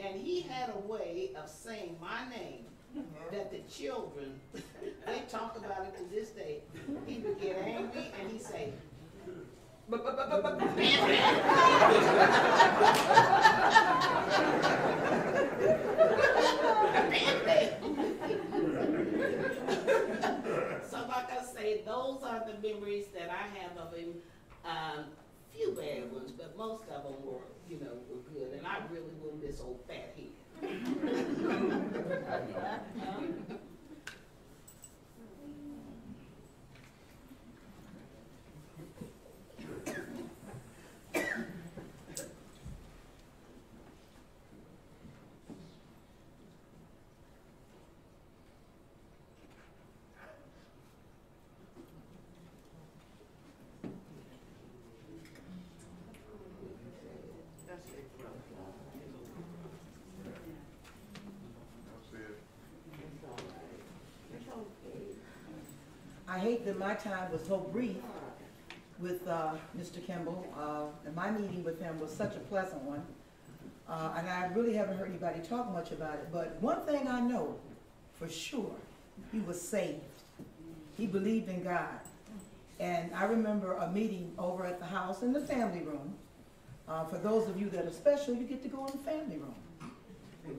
And he had a way of saying my name that the children, they talk about it to this day. He would get angry and he'd say. So like I say, those are the memories that I have of him. Um, few bad ones, but most of them were, you know, were good. And I really will miss old fat head. hate that my time was so brief with uh, Mr. Kimbell, uh, and my meeting with him was such a pleasant one. Uh, And I really haven't heard anybody talk much about it, but one thing I know for sure, he was saved. He believed in God. And I remember a meeting over at the house in the family room. Uh, For those of you that are special, you get to go in the family room.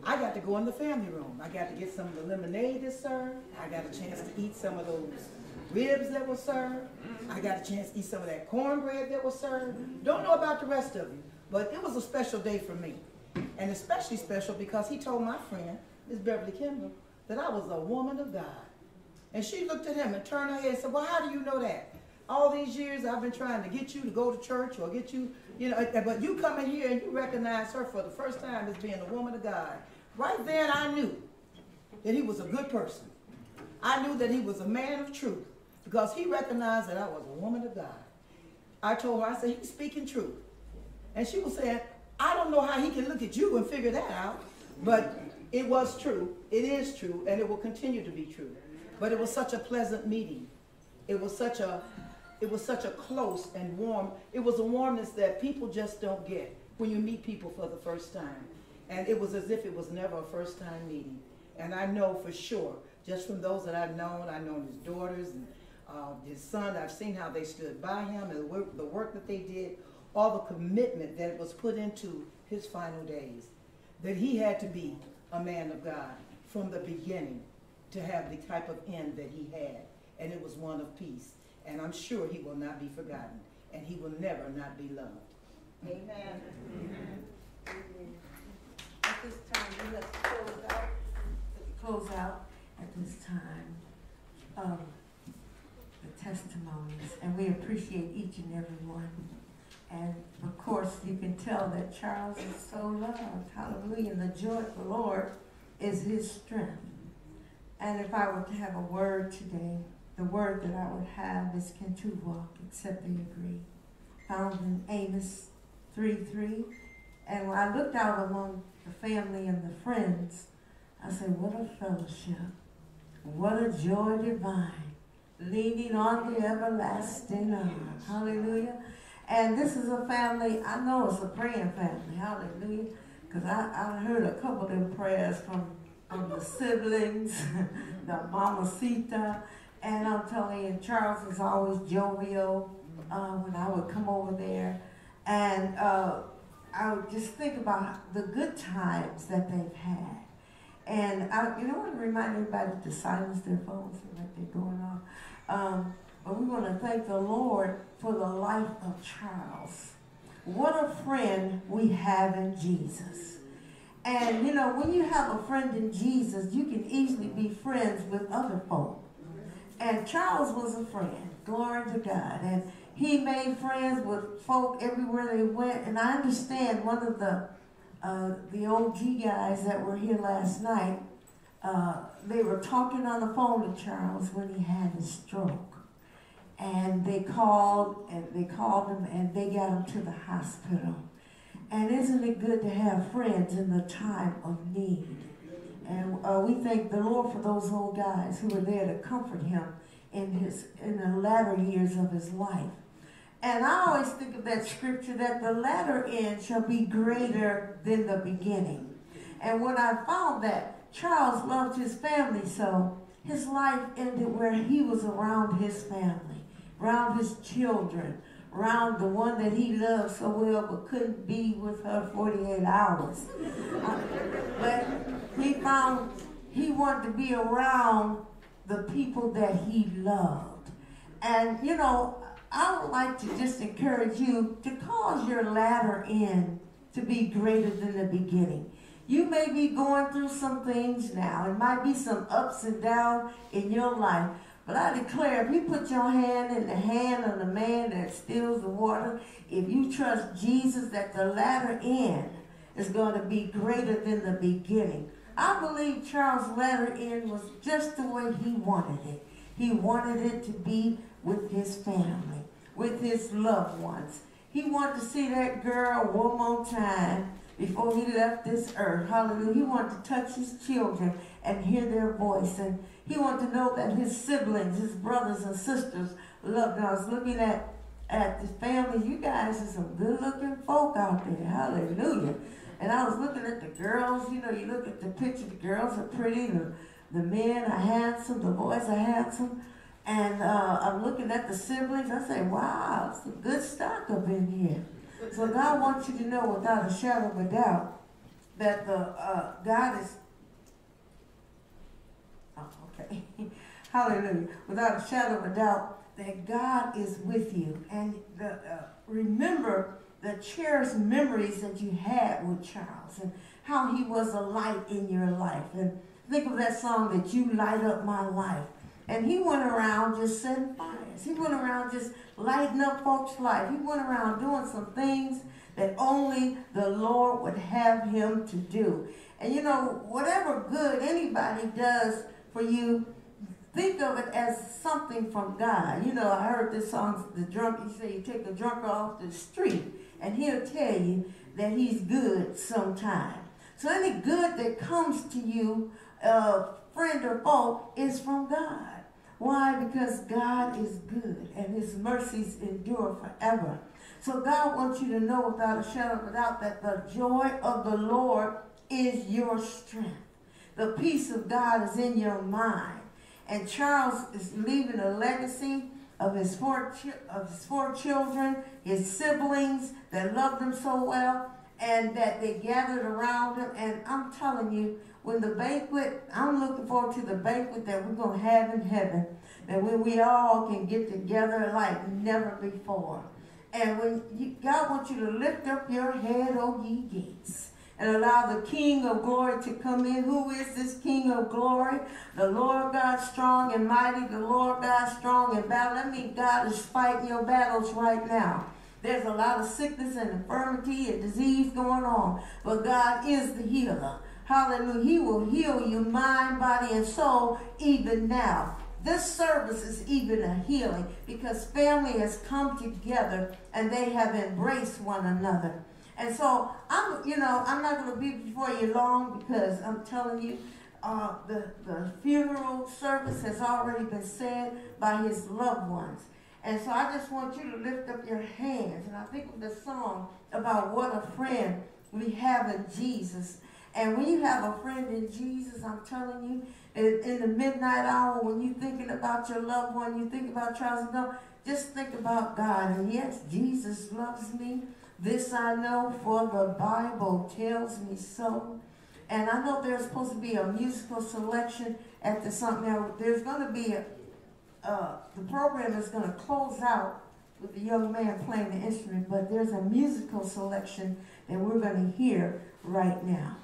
I got to go in the family room. I got to get some of the lemonade that's served. I got a chance to eat some of those ribs that were served. I got a chance to eat some of that cornbread that was served. Don't know about the rest of you, but it was a special day for me. And especially special because he told my friend, Miss Beverly Kimbell, that I was a woman of God. And she looked at him and turned her head and said, well, how do you know that? All these years I've been trying to get you to go to church or get you, you know, but you come in here and you recognize her for the first time as being a woman of God. Right then I knew that he was a good person. I knew that he was a man of truth because he recognized that I was a woman of God. I told her, I said, he's speaking truth. And she was saying, I don't know how he can look at you and figure that out, but it was true. It is true, and it will continue to be true. But it was such a pleasant meeting. It was such a, it was such a close and warm. It was a warmness that people just don't get when you meet people for the first time. And it was as if it was never a first time meeting. And I know for sure, just from those that I've known, I've known his daughters and uh, his son, I've seen how they stood by him and the work, the work that they did, all the commitment that was put into his final days. That he had to be a man of God from the beginning to have the type of end that he had. And it was one of peace. And I'm sure he will not be forgotten. And he will never not be loved. Amen. At this time, we have to close out, close out at this time, um, the testimonies, and we appreciate each and every one. And of course, you can tell that Charles is so loved, hallelujah, the joy of the Lord is his strength. And if I were to have a word today, the word that I would have is can two walk except they agree. Found in Amos 3 3. And when I looked out among the family and the friends, I said, What a fellowship. What a joy divine. Leaning on the everlasting arms. Hallelujah. And this is a family, I know it's a praying family. Hallelujah. Because I, I heard a couple of them prayers from, from the siblings, the mamacita. And I'm telling you, Charles is always jovial uh, when I would come over there. And uh, I would just think about the good times that they've had. And I, you know, I want to remind everybody to silence their phones like they're going off. Um, but we want to thank the Lord for the life of Charles. What a friend we have in Jesus. And you know, when you have a friend in Jesus, you can easily be friends with other folk. And Charles was a friend. Glory to God. And he made friends with folk everywhere they went. And I understand one of the uh, the OG guys that were here last night, uh, they were talking on the phone to Charles when he had his stroke. And they called and they called him and they got him to the hospital. And isn't it good to have friends in the time of need? And uh, we thank the Lord for those old guys who were there to comfort him in his in the latter years of his life. And I always think of that scripture that the latter end shall be greater than the beginning. And when I found that Charles loved his family so, his life ended where he was around his family, around his children, around the one that he loved so well but couldn't be with her 48 hours. but he found he wanted to be around the people that he loved. And, you know, I would like to just encourage you to cause your latter end to be greater than the beginning. You may be going through some things now. It might be some ups and downs in your life. But I declare, if you put your hand in the hand of the man that steals the water, if you trust Jesus, that the latter end is going to be greater than the beginning. I believe Charles' latter end was just the way he wanted it. He wanted it to be with his family, with his loved ones. He wanted to see that girl one more time before he left this earth. Hallelujah. He wanted to touch his children and hear their voice. And he wanted to know that his siblings, his brothers and sisters loved was looking at, at the family. You guys are some good looking folk out there. Hallelujah. And I was looking at the girls. You know, you look at the picture, the girls are pretty, the, the men are handsome, the boys are handsome. And uh, I'm looking at the siblings. I say, wow, some good stock up in here. So God wants you to know without a shadow of a doubt that the uh, God is. Oh, okay. Hallelujah. Without a shadow of a doubt that God is with you. And the, uh, remember the cherished memories that you had with Charles and how he was a light in your life. And think of that song that you light up my life. And he went around just setting fires. He went around just lighting up folks' life. He went around doing some things that only the Lord would have him to do. And you know, whatever good anybody does for you, think of it as something from God. You know, I heard this song, the drunk, he said you take the drunk off the street and he'll tell you that he's good sometime. So any good that comes to you, uh, friend or foe, is from God. Why? Because God is good and his mercies endure forever. So God wants you to know without a shadow of a doubt that the joy of the Lord is your strength. The peace of God is in your mind. And Charles is leaving a legacy of his four, of his four children, his siblings that loved him so well, and that they gathered around him. And I'm telling you, when the banquet, I'm looking forward to the banquet that we're going to have in heaven, and when we all can get together like never before. And when you, God wants you to lift up your head, O ye gates, and allow the King of glory to come in. Who is this King of glory? The Lord God strong and mighty, the Lord God strong in battle. That means God is fighting your battles right now. There's a lot of sickness and infirmity and disease going on, but God is the healer. Hallelujah. He will heal your mind, body, and soul even now. This service is even a healing because family has come together and they have embraced one another. And so I'm, you know, I'm not going to be before you long because I'm telling you, uh, the the funeral service has already been said by his loved ones. And so I just want you to lift up your hands. And I think of the song about what a friend we have in Jesus. And when you have a friend in Jesus, I'm telling you, in, in the midnight hour, when you're thinking about your loved one, you think about trials and just think about God. And yes, Jesus loves me. This I know, for the Bible tells me so. And I know there's supposed to be a musical selection at the something. Now, there's going to be a, uh, the program is going to close out with the young man playing the instrument, but there's a musical selection that we're going to hear right now.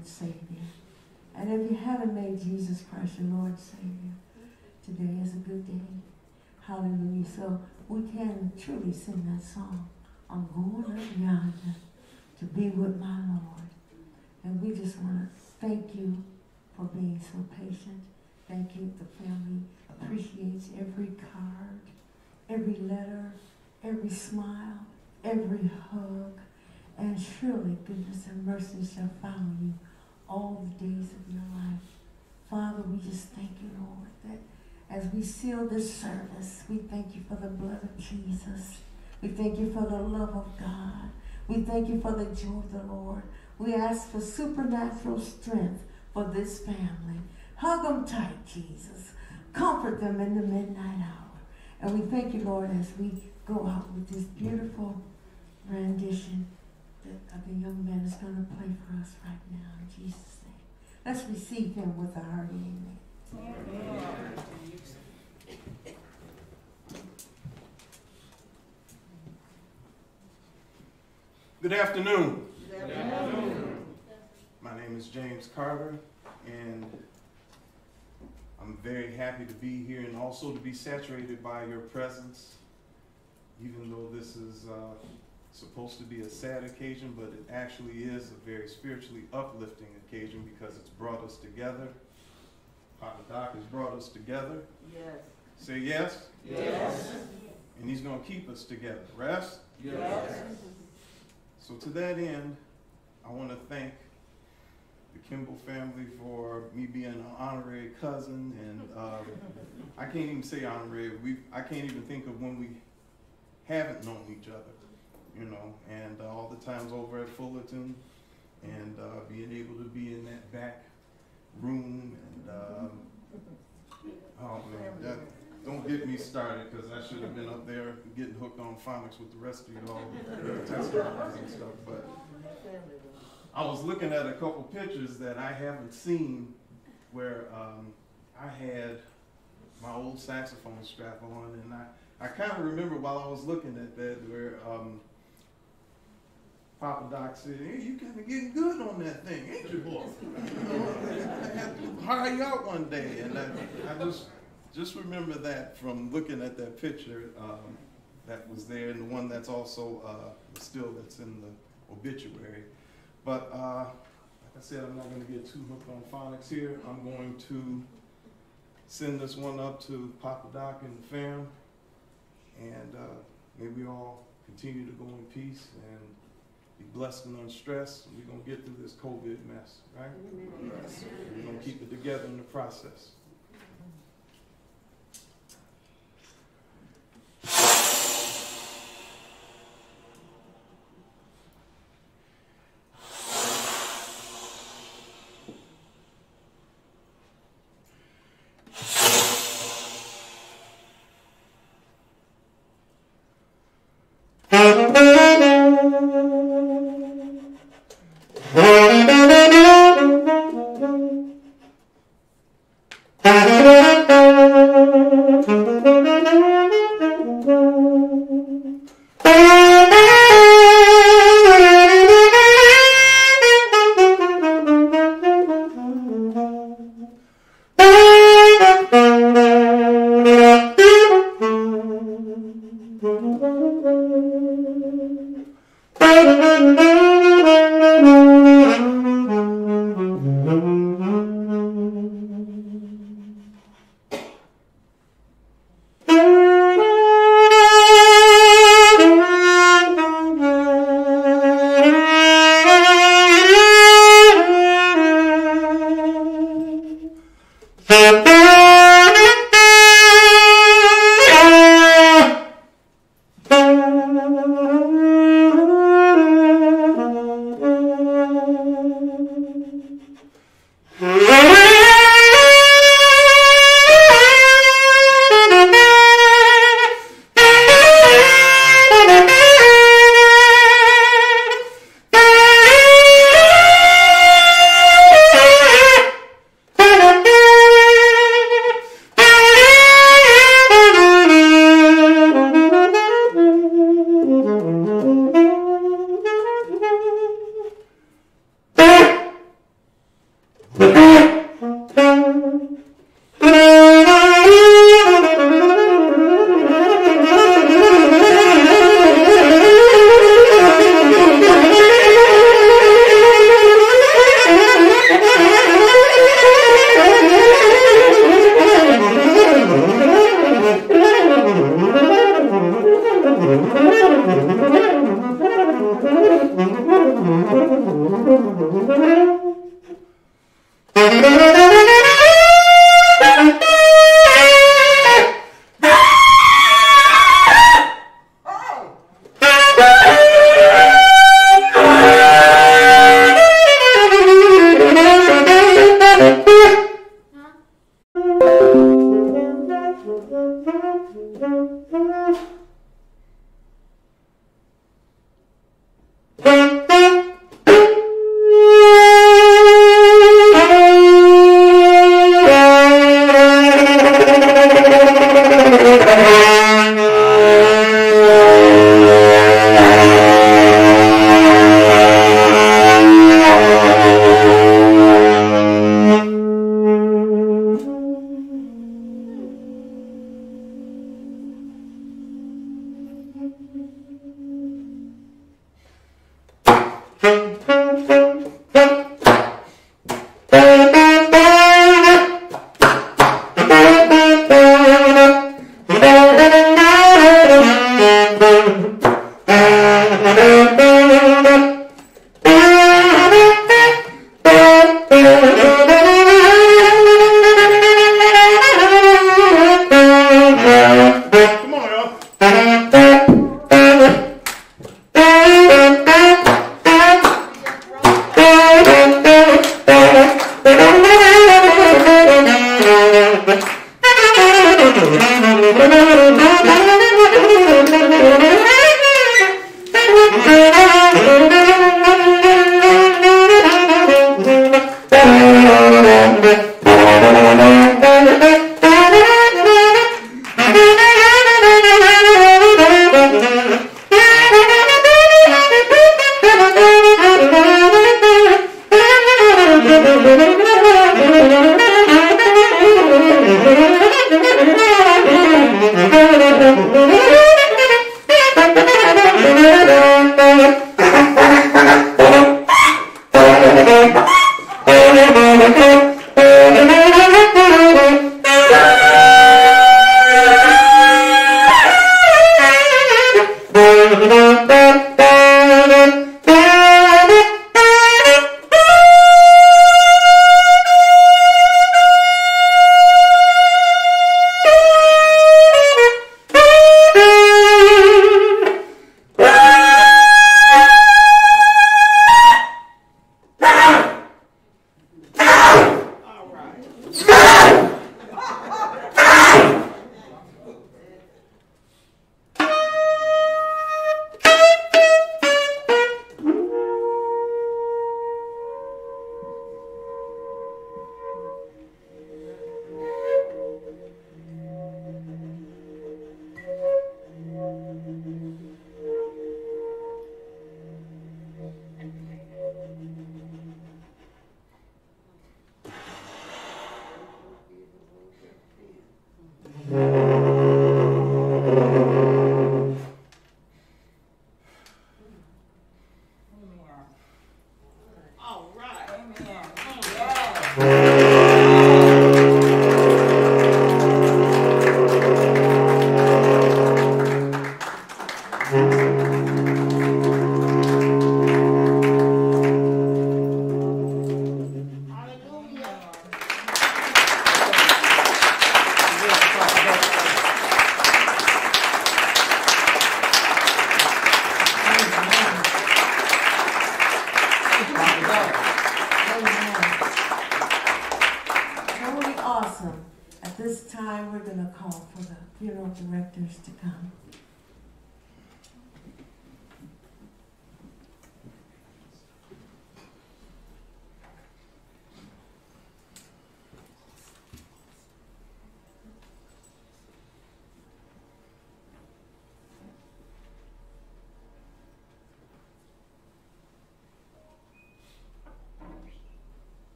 Lord Savior. And if you haven't made Jesus Christ your Lord Savior, today is a good day. Hallelujah. So we can truly sing that song. I'm going up yonder to be with my Lord. And we just want to thank you for being so patient. Thank you. The family appreciates every card, every letter, every smile, every hug, and surely goodness and mercy shall follow you all the days of your life. Father, we just thank you, Lord, that as we seal this service, we thank you for the blood of Jesus. We thank you for the love of God. We thank you for the joy of the Lord. We ask for supernatural strength for this family. Hug them tight, Jesus. Comfort them in the midnight hour. And we thank you, Lord, as we go out with this beautiful rendition that the young man is going to play for us right now Jesus' name. Let's receive him with a hearty amen. amen. Good afternoon. Good afternoon. My name is James Carter, and I'm very happy to be here and also to be saturated by your presence, even though this is uh, supposed to be a sad occasion, but it actually is a very spiritually uplifting occasion because it's brought us together. Papa Doc has brought us together. Yes. Say yes? Yes. And he's going to keep us together. Rest? Yes. So to that end, I want to thank the Kimbell family for me being an honorary cousin, and uh, I can't even say honorary. We I can't even think of when we haven't known each other, you know. And uh, all the times over at Fullerton, and uh, being able to be in that back room, and um, oh man, that don't get me started, because I should have been up there getting hooked on phonics with the rest of you all, with the testimonies and stuff, but I was looking at a couple pictures that I haven't seen where um, I had my old saxophone strap on, and I, I kind of remember while I was looking at that where um, Papa Doc said, "Hey, you kind of getting good on that thing, ain't you, boy?" you know, I had to hire you out one day, and I, I just just remember that from looking at that picture um, that was there, and the one that's also uh, still that's in the obituary. But uh, like I said, I'm not going to get too hooked on phonics here. I'm going to send this one up to Papa Doc and the fam, and uh, may we all continue to go in peace and be blessed and unstressed. And we're going to get through this COVID mess, right? We're going to keep it together in the process.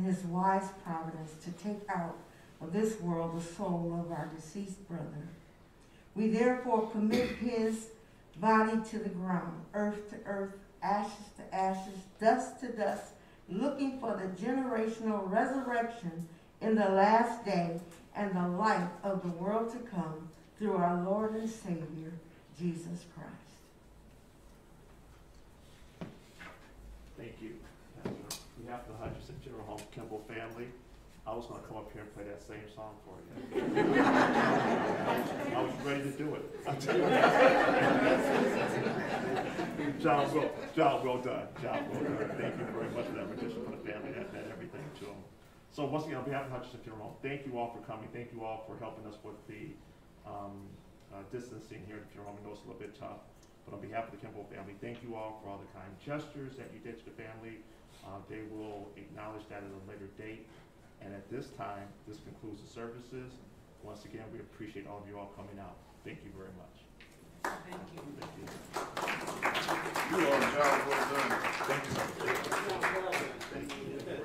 In his wise providence to take out of this world the soul of our deceased brother, we therefore commit his body to the ground, earth to earth, ashes to ashes, dust to dust, looking for the generational resurrection in the last day and the life of the world to come through our Lord and Savior, Jesus Christ. Thank you. Behalf of the Hutchison Kimbell family, I was gonna come up here and play that same song for you. I was ready to do it. Job well, job well done, job well done. Thank you very much for that rendition for the family, that meant everything to them. So once again, on behalf of Hutchison Funeral thank you all for coming, thank you all for helping us with the, um, uh, distancing here at the funeral home. I know it's a little bit tough. But on behalf of the Kimbell family, thank you all for all the kind gestures that you did to the family. Uh, they will acknowledge that at a later date. And at this time, this concludes the services. Once again, we appreciate all of you all coming out. Thank you very much. Thank you. Thank you. You are a job well done. Thank you. Thank you.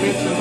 Funny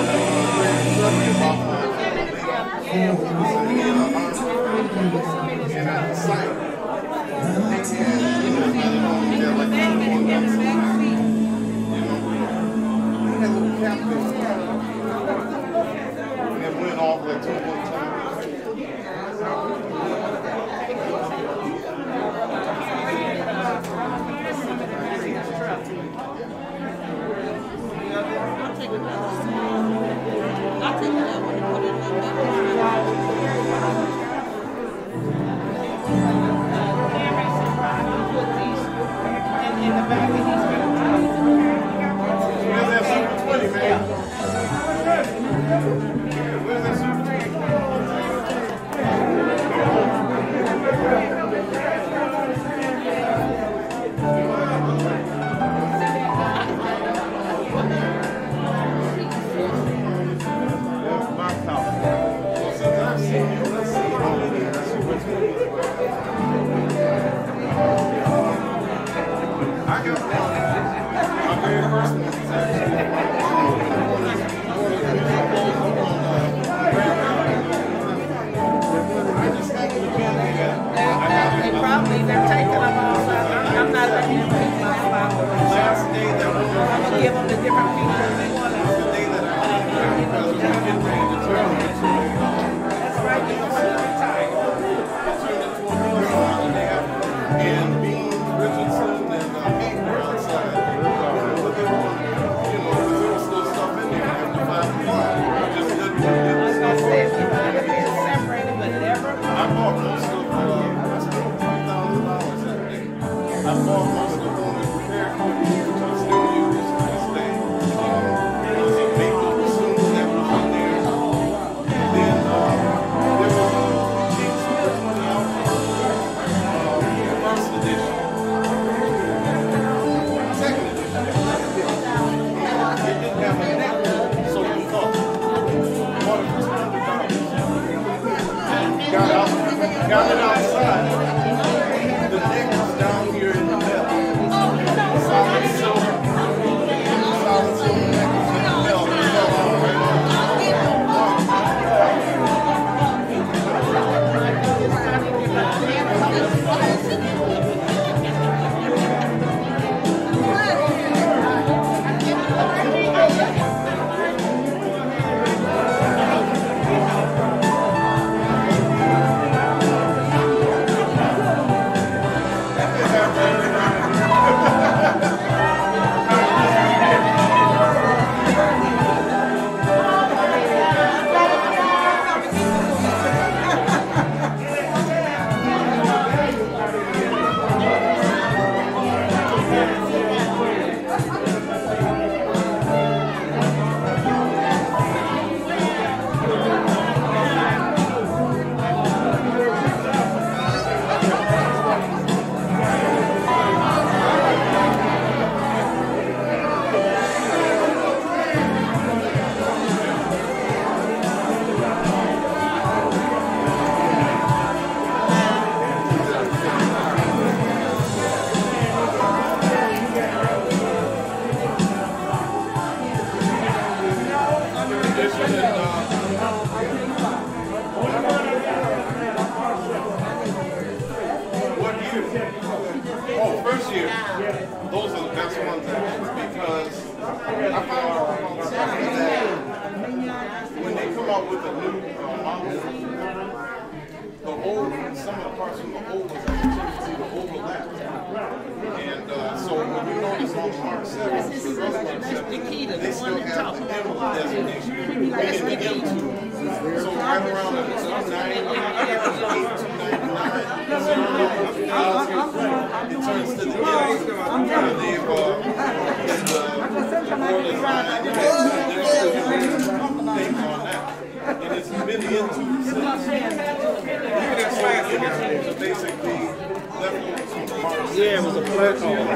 Yeah, it was a platform.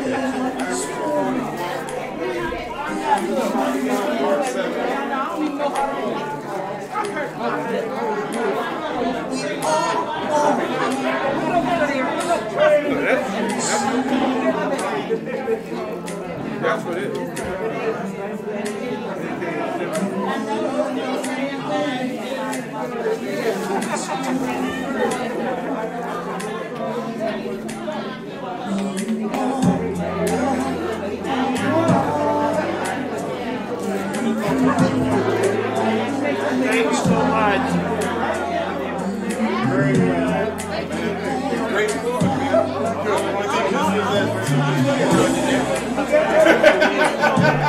That's what it is. Thank you so much.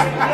Uh,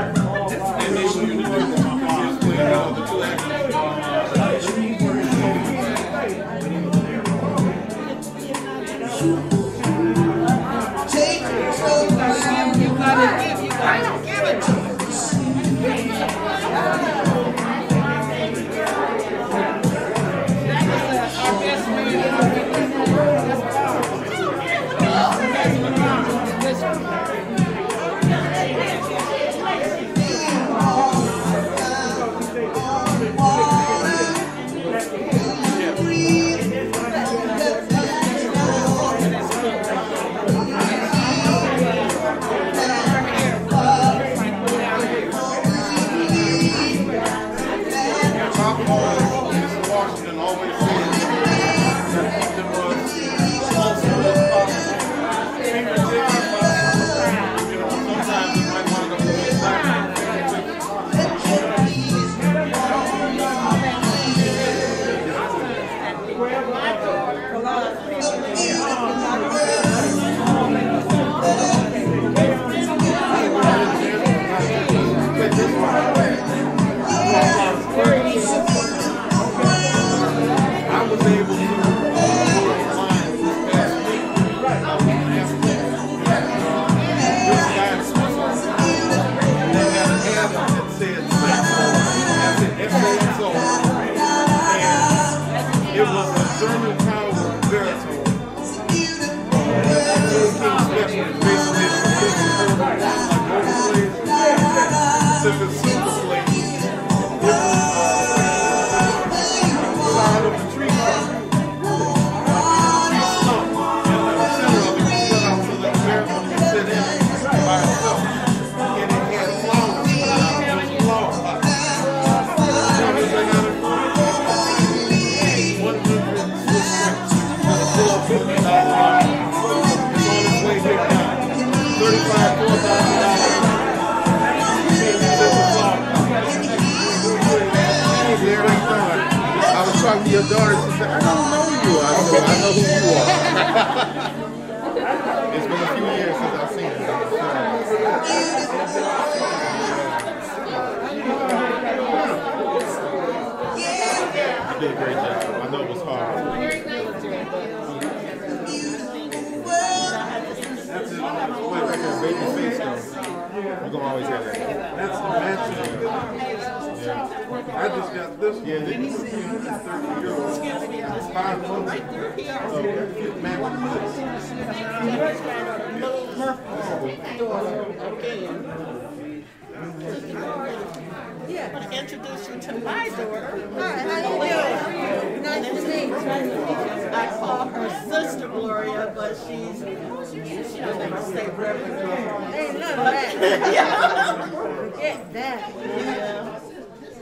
Mississippi Super your daughter. She said, I don't know you. I said, I know who you are. it's been a few years since I've seen you. You did a great job. I know it was hard. That's it. Like, like baby face though. You're gonna always have that. That's the. Yeah. I just got this one. Yeah, then you see you got 30. Five months. So it matches Yeah, I'm gonna introduce you to my daughter. Hi, how you doing? Nice to meet you. I call her Sister Gloria, but she's, she'll never say Reverend Gloria. Ain't none of that. Yeah. Forget that. Yeah.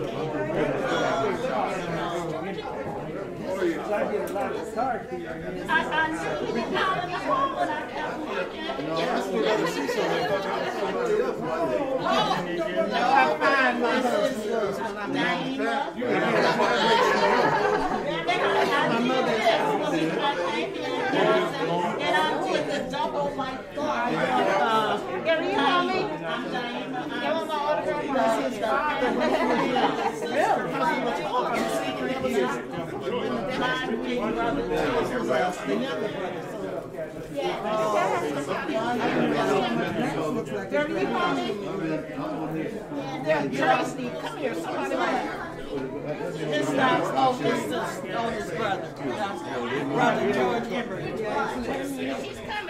I'm And I did the double God. Uh, you know me? I'm Diana. This Tracy, come here, somebody. This oh, is oldest brother. Brother George Embry. He's coming.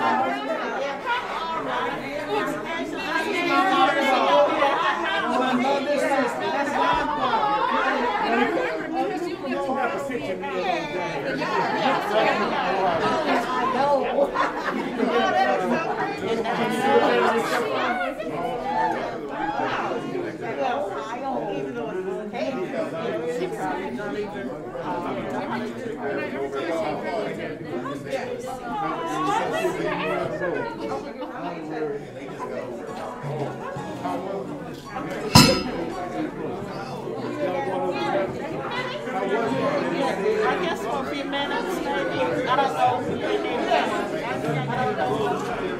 uh, on Saturday, My mother's sister. That's I guess for a few minutes, maybe. I don't know. I don't know.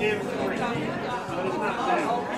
in three, but it's not that.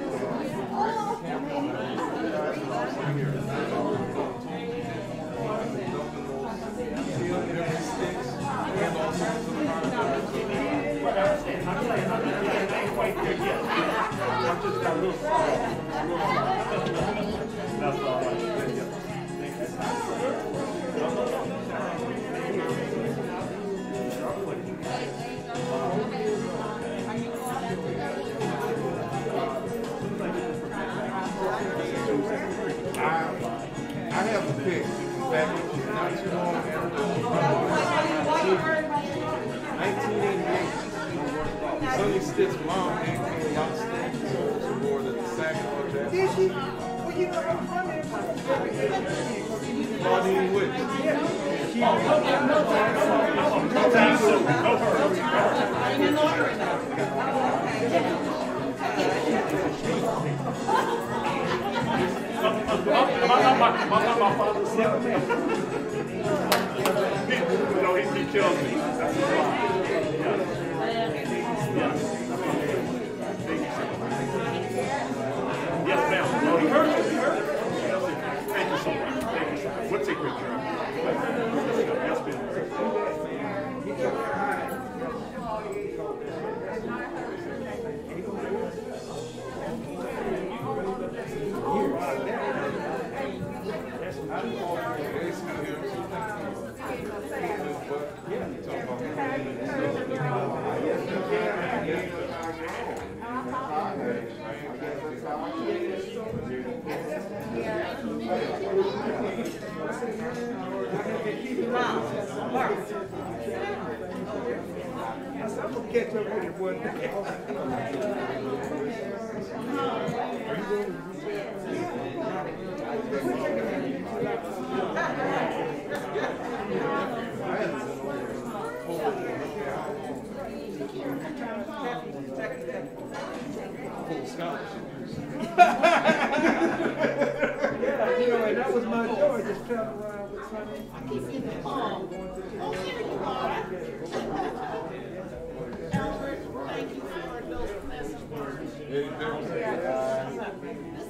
catch up with it one Full scholarship. Yeah, you know, and that was my joy, just travel around with Sonny. Thank you for those pleasant words. I was up at Verse last night. I might go back up there and see the thing.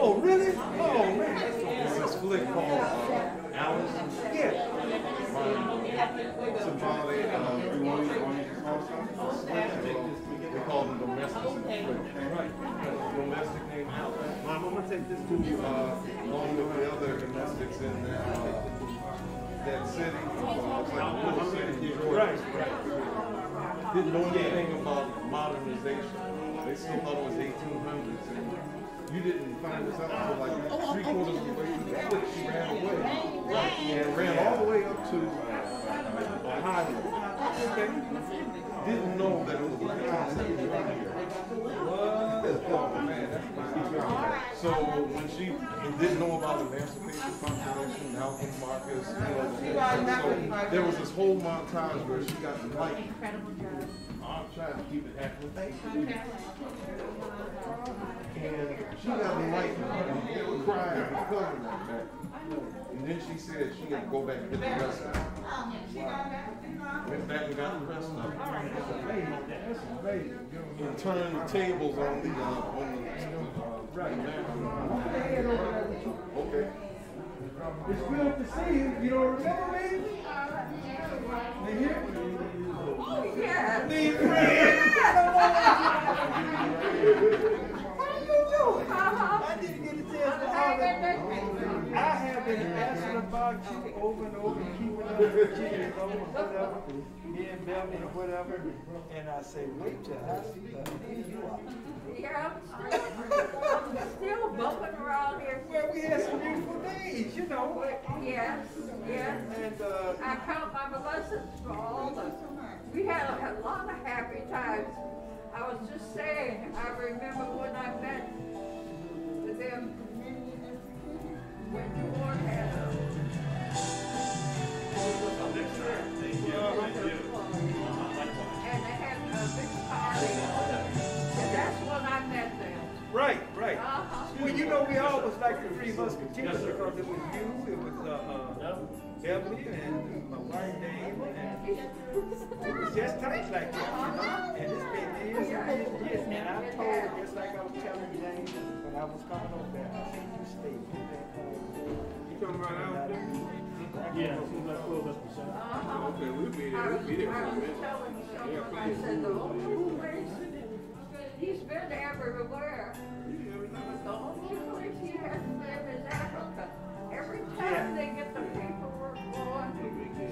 Oh, really? Oh, man. It's this flick called, uh, Alice. Yeah. Somebody, uh, we want to, to call something? They call them domestics in the flick. Right. Domestic named Alice. Mom, I'm gonna take this to you. Uh, along with the other domestics in that, uh, that city, uh, it's like a little city. Right, right. Didn't know anything about modernization. They still thought it was eighteen hundreds and you didn't find this out until like three quarters of the way through the flick, she ran away. And ran all the way up to uh, Ohio. Okay. Didn't know that it was like concept right here. Oh man, that's So when she didn't know about the Emancipation Proclamation, Malcolm Marcus, you know, so there was this whole montage where she got the mic. Incredible job. I'm trying to keep it happy. Thank you. And she got the mic and they were crying and covering like that. And then she said she had to go back and get the rest of it. Went back and got the rest of it. That's amazing. That's amazing. And turned the tables on the, uh, on the, uh, right Okay. It's good to see you. You don't remember me? You hear? Oh, yeah. Need friends. How you doing? I didn't get a chance to holler. I have been asking about you over and over, keeping up with you, whatever, me and Melvin or whatever, and I say, wait till I see her. Here you are. Yeah, I'm still, I'm still bumping around here. Well, we had some beautiful days, you know. Yes, yes. And, uh, I count my blessings for all the, we had a, a lot of happy times. I was just saying, I remember when I met them, when George had a. And they had a big party, and that's when I met them. Right, right. Uh-huh. Well, you know, we always like the Three Musketeers because it was you, it was, uh, uh, Beverly and my wife Dave, and it was just tight like that, you know? And it's been years and years and years, and I told her, just like I was telling James when I was coming over there, I said, you stay. You come right out there? Yeah, as soon as I close up the shop. Uh-huh. Okay, we'll be there, we'll was, be there I for a was minute. telling Yeah, someone, I said, the only place, he's been everywhere. The only place he hasn't been is Africa. Every time they get the paperwork going,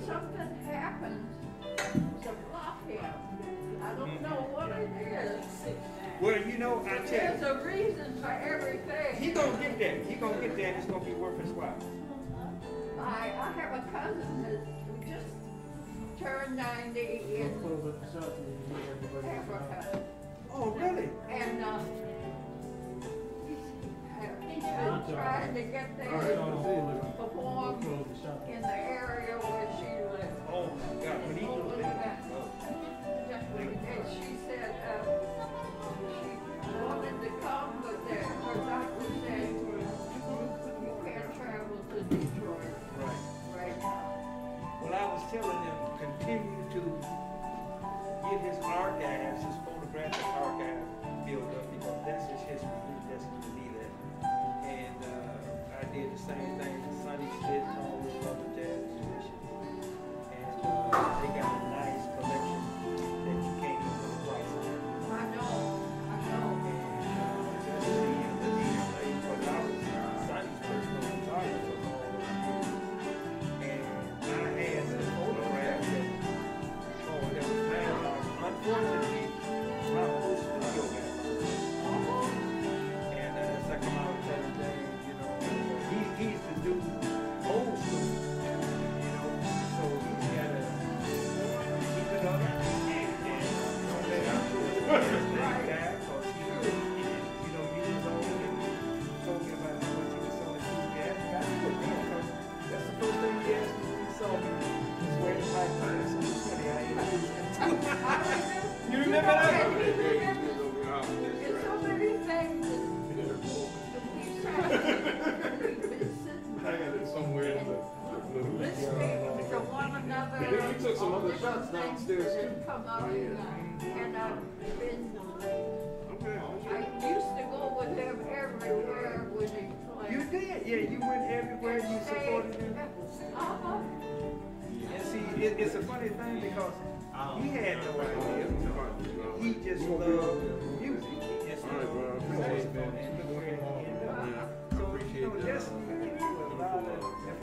something happens to block him. I don't know what it is. Well, you know, I tell There's you, a reason for everything. he gonna get there, he gonna get there, and it's gonna be worth his while. I, I have a cousin that just turned ninety in Africa. Oh, really? And, uh, he's been trying to get there to perform in the area where she lives. And she said, she wanted to come, but you can't travel to Detroit Right. right now. Well, I was telling him, to continue to get his archives, his photographic archive built up, because that's his history, his destiny to be there. And, uh, I did the same thing for Sonny Smith And, because he had no idea. He just loved music. He ended up. So, you know, just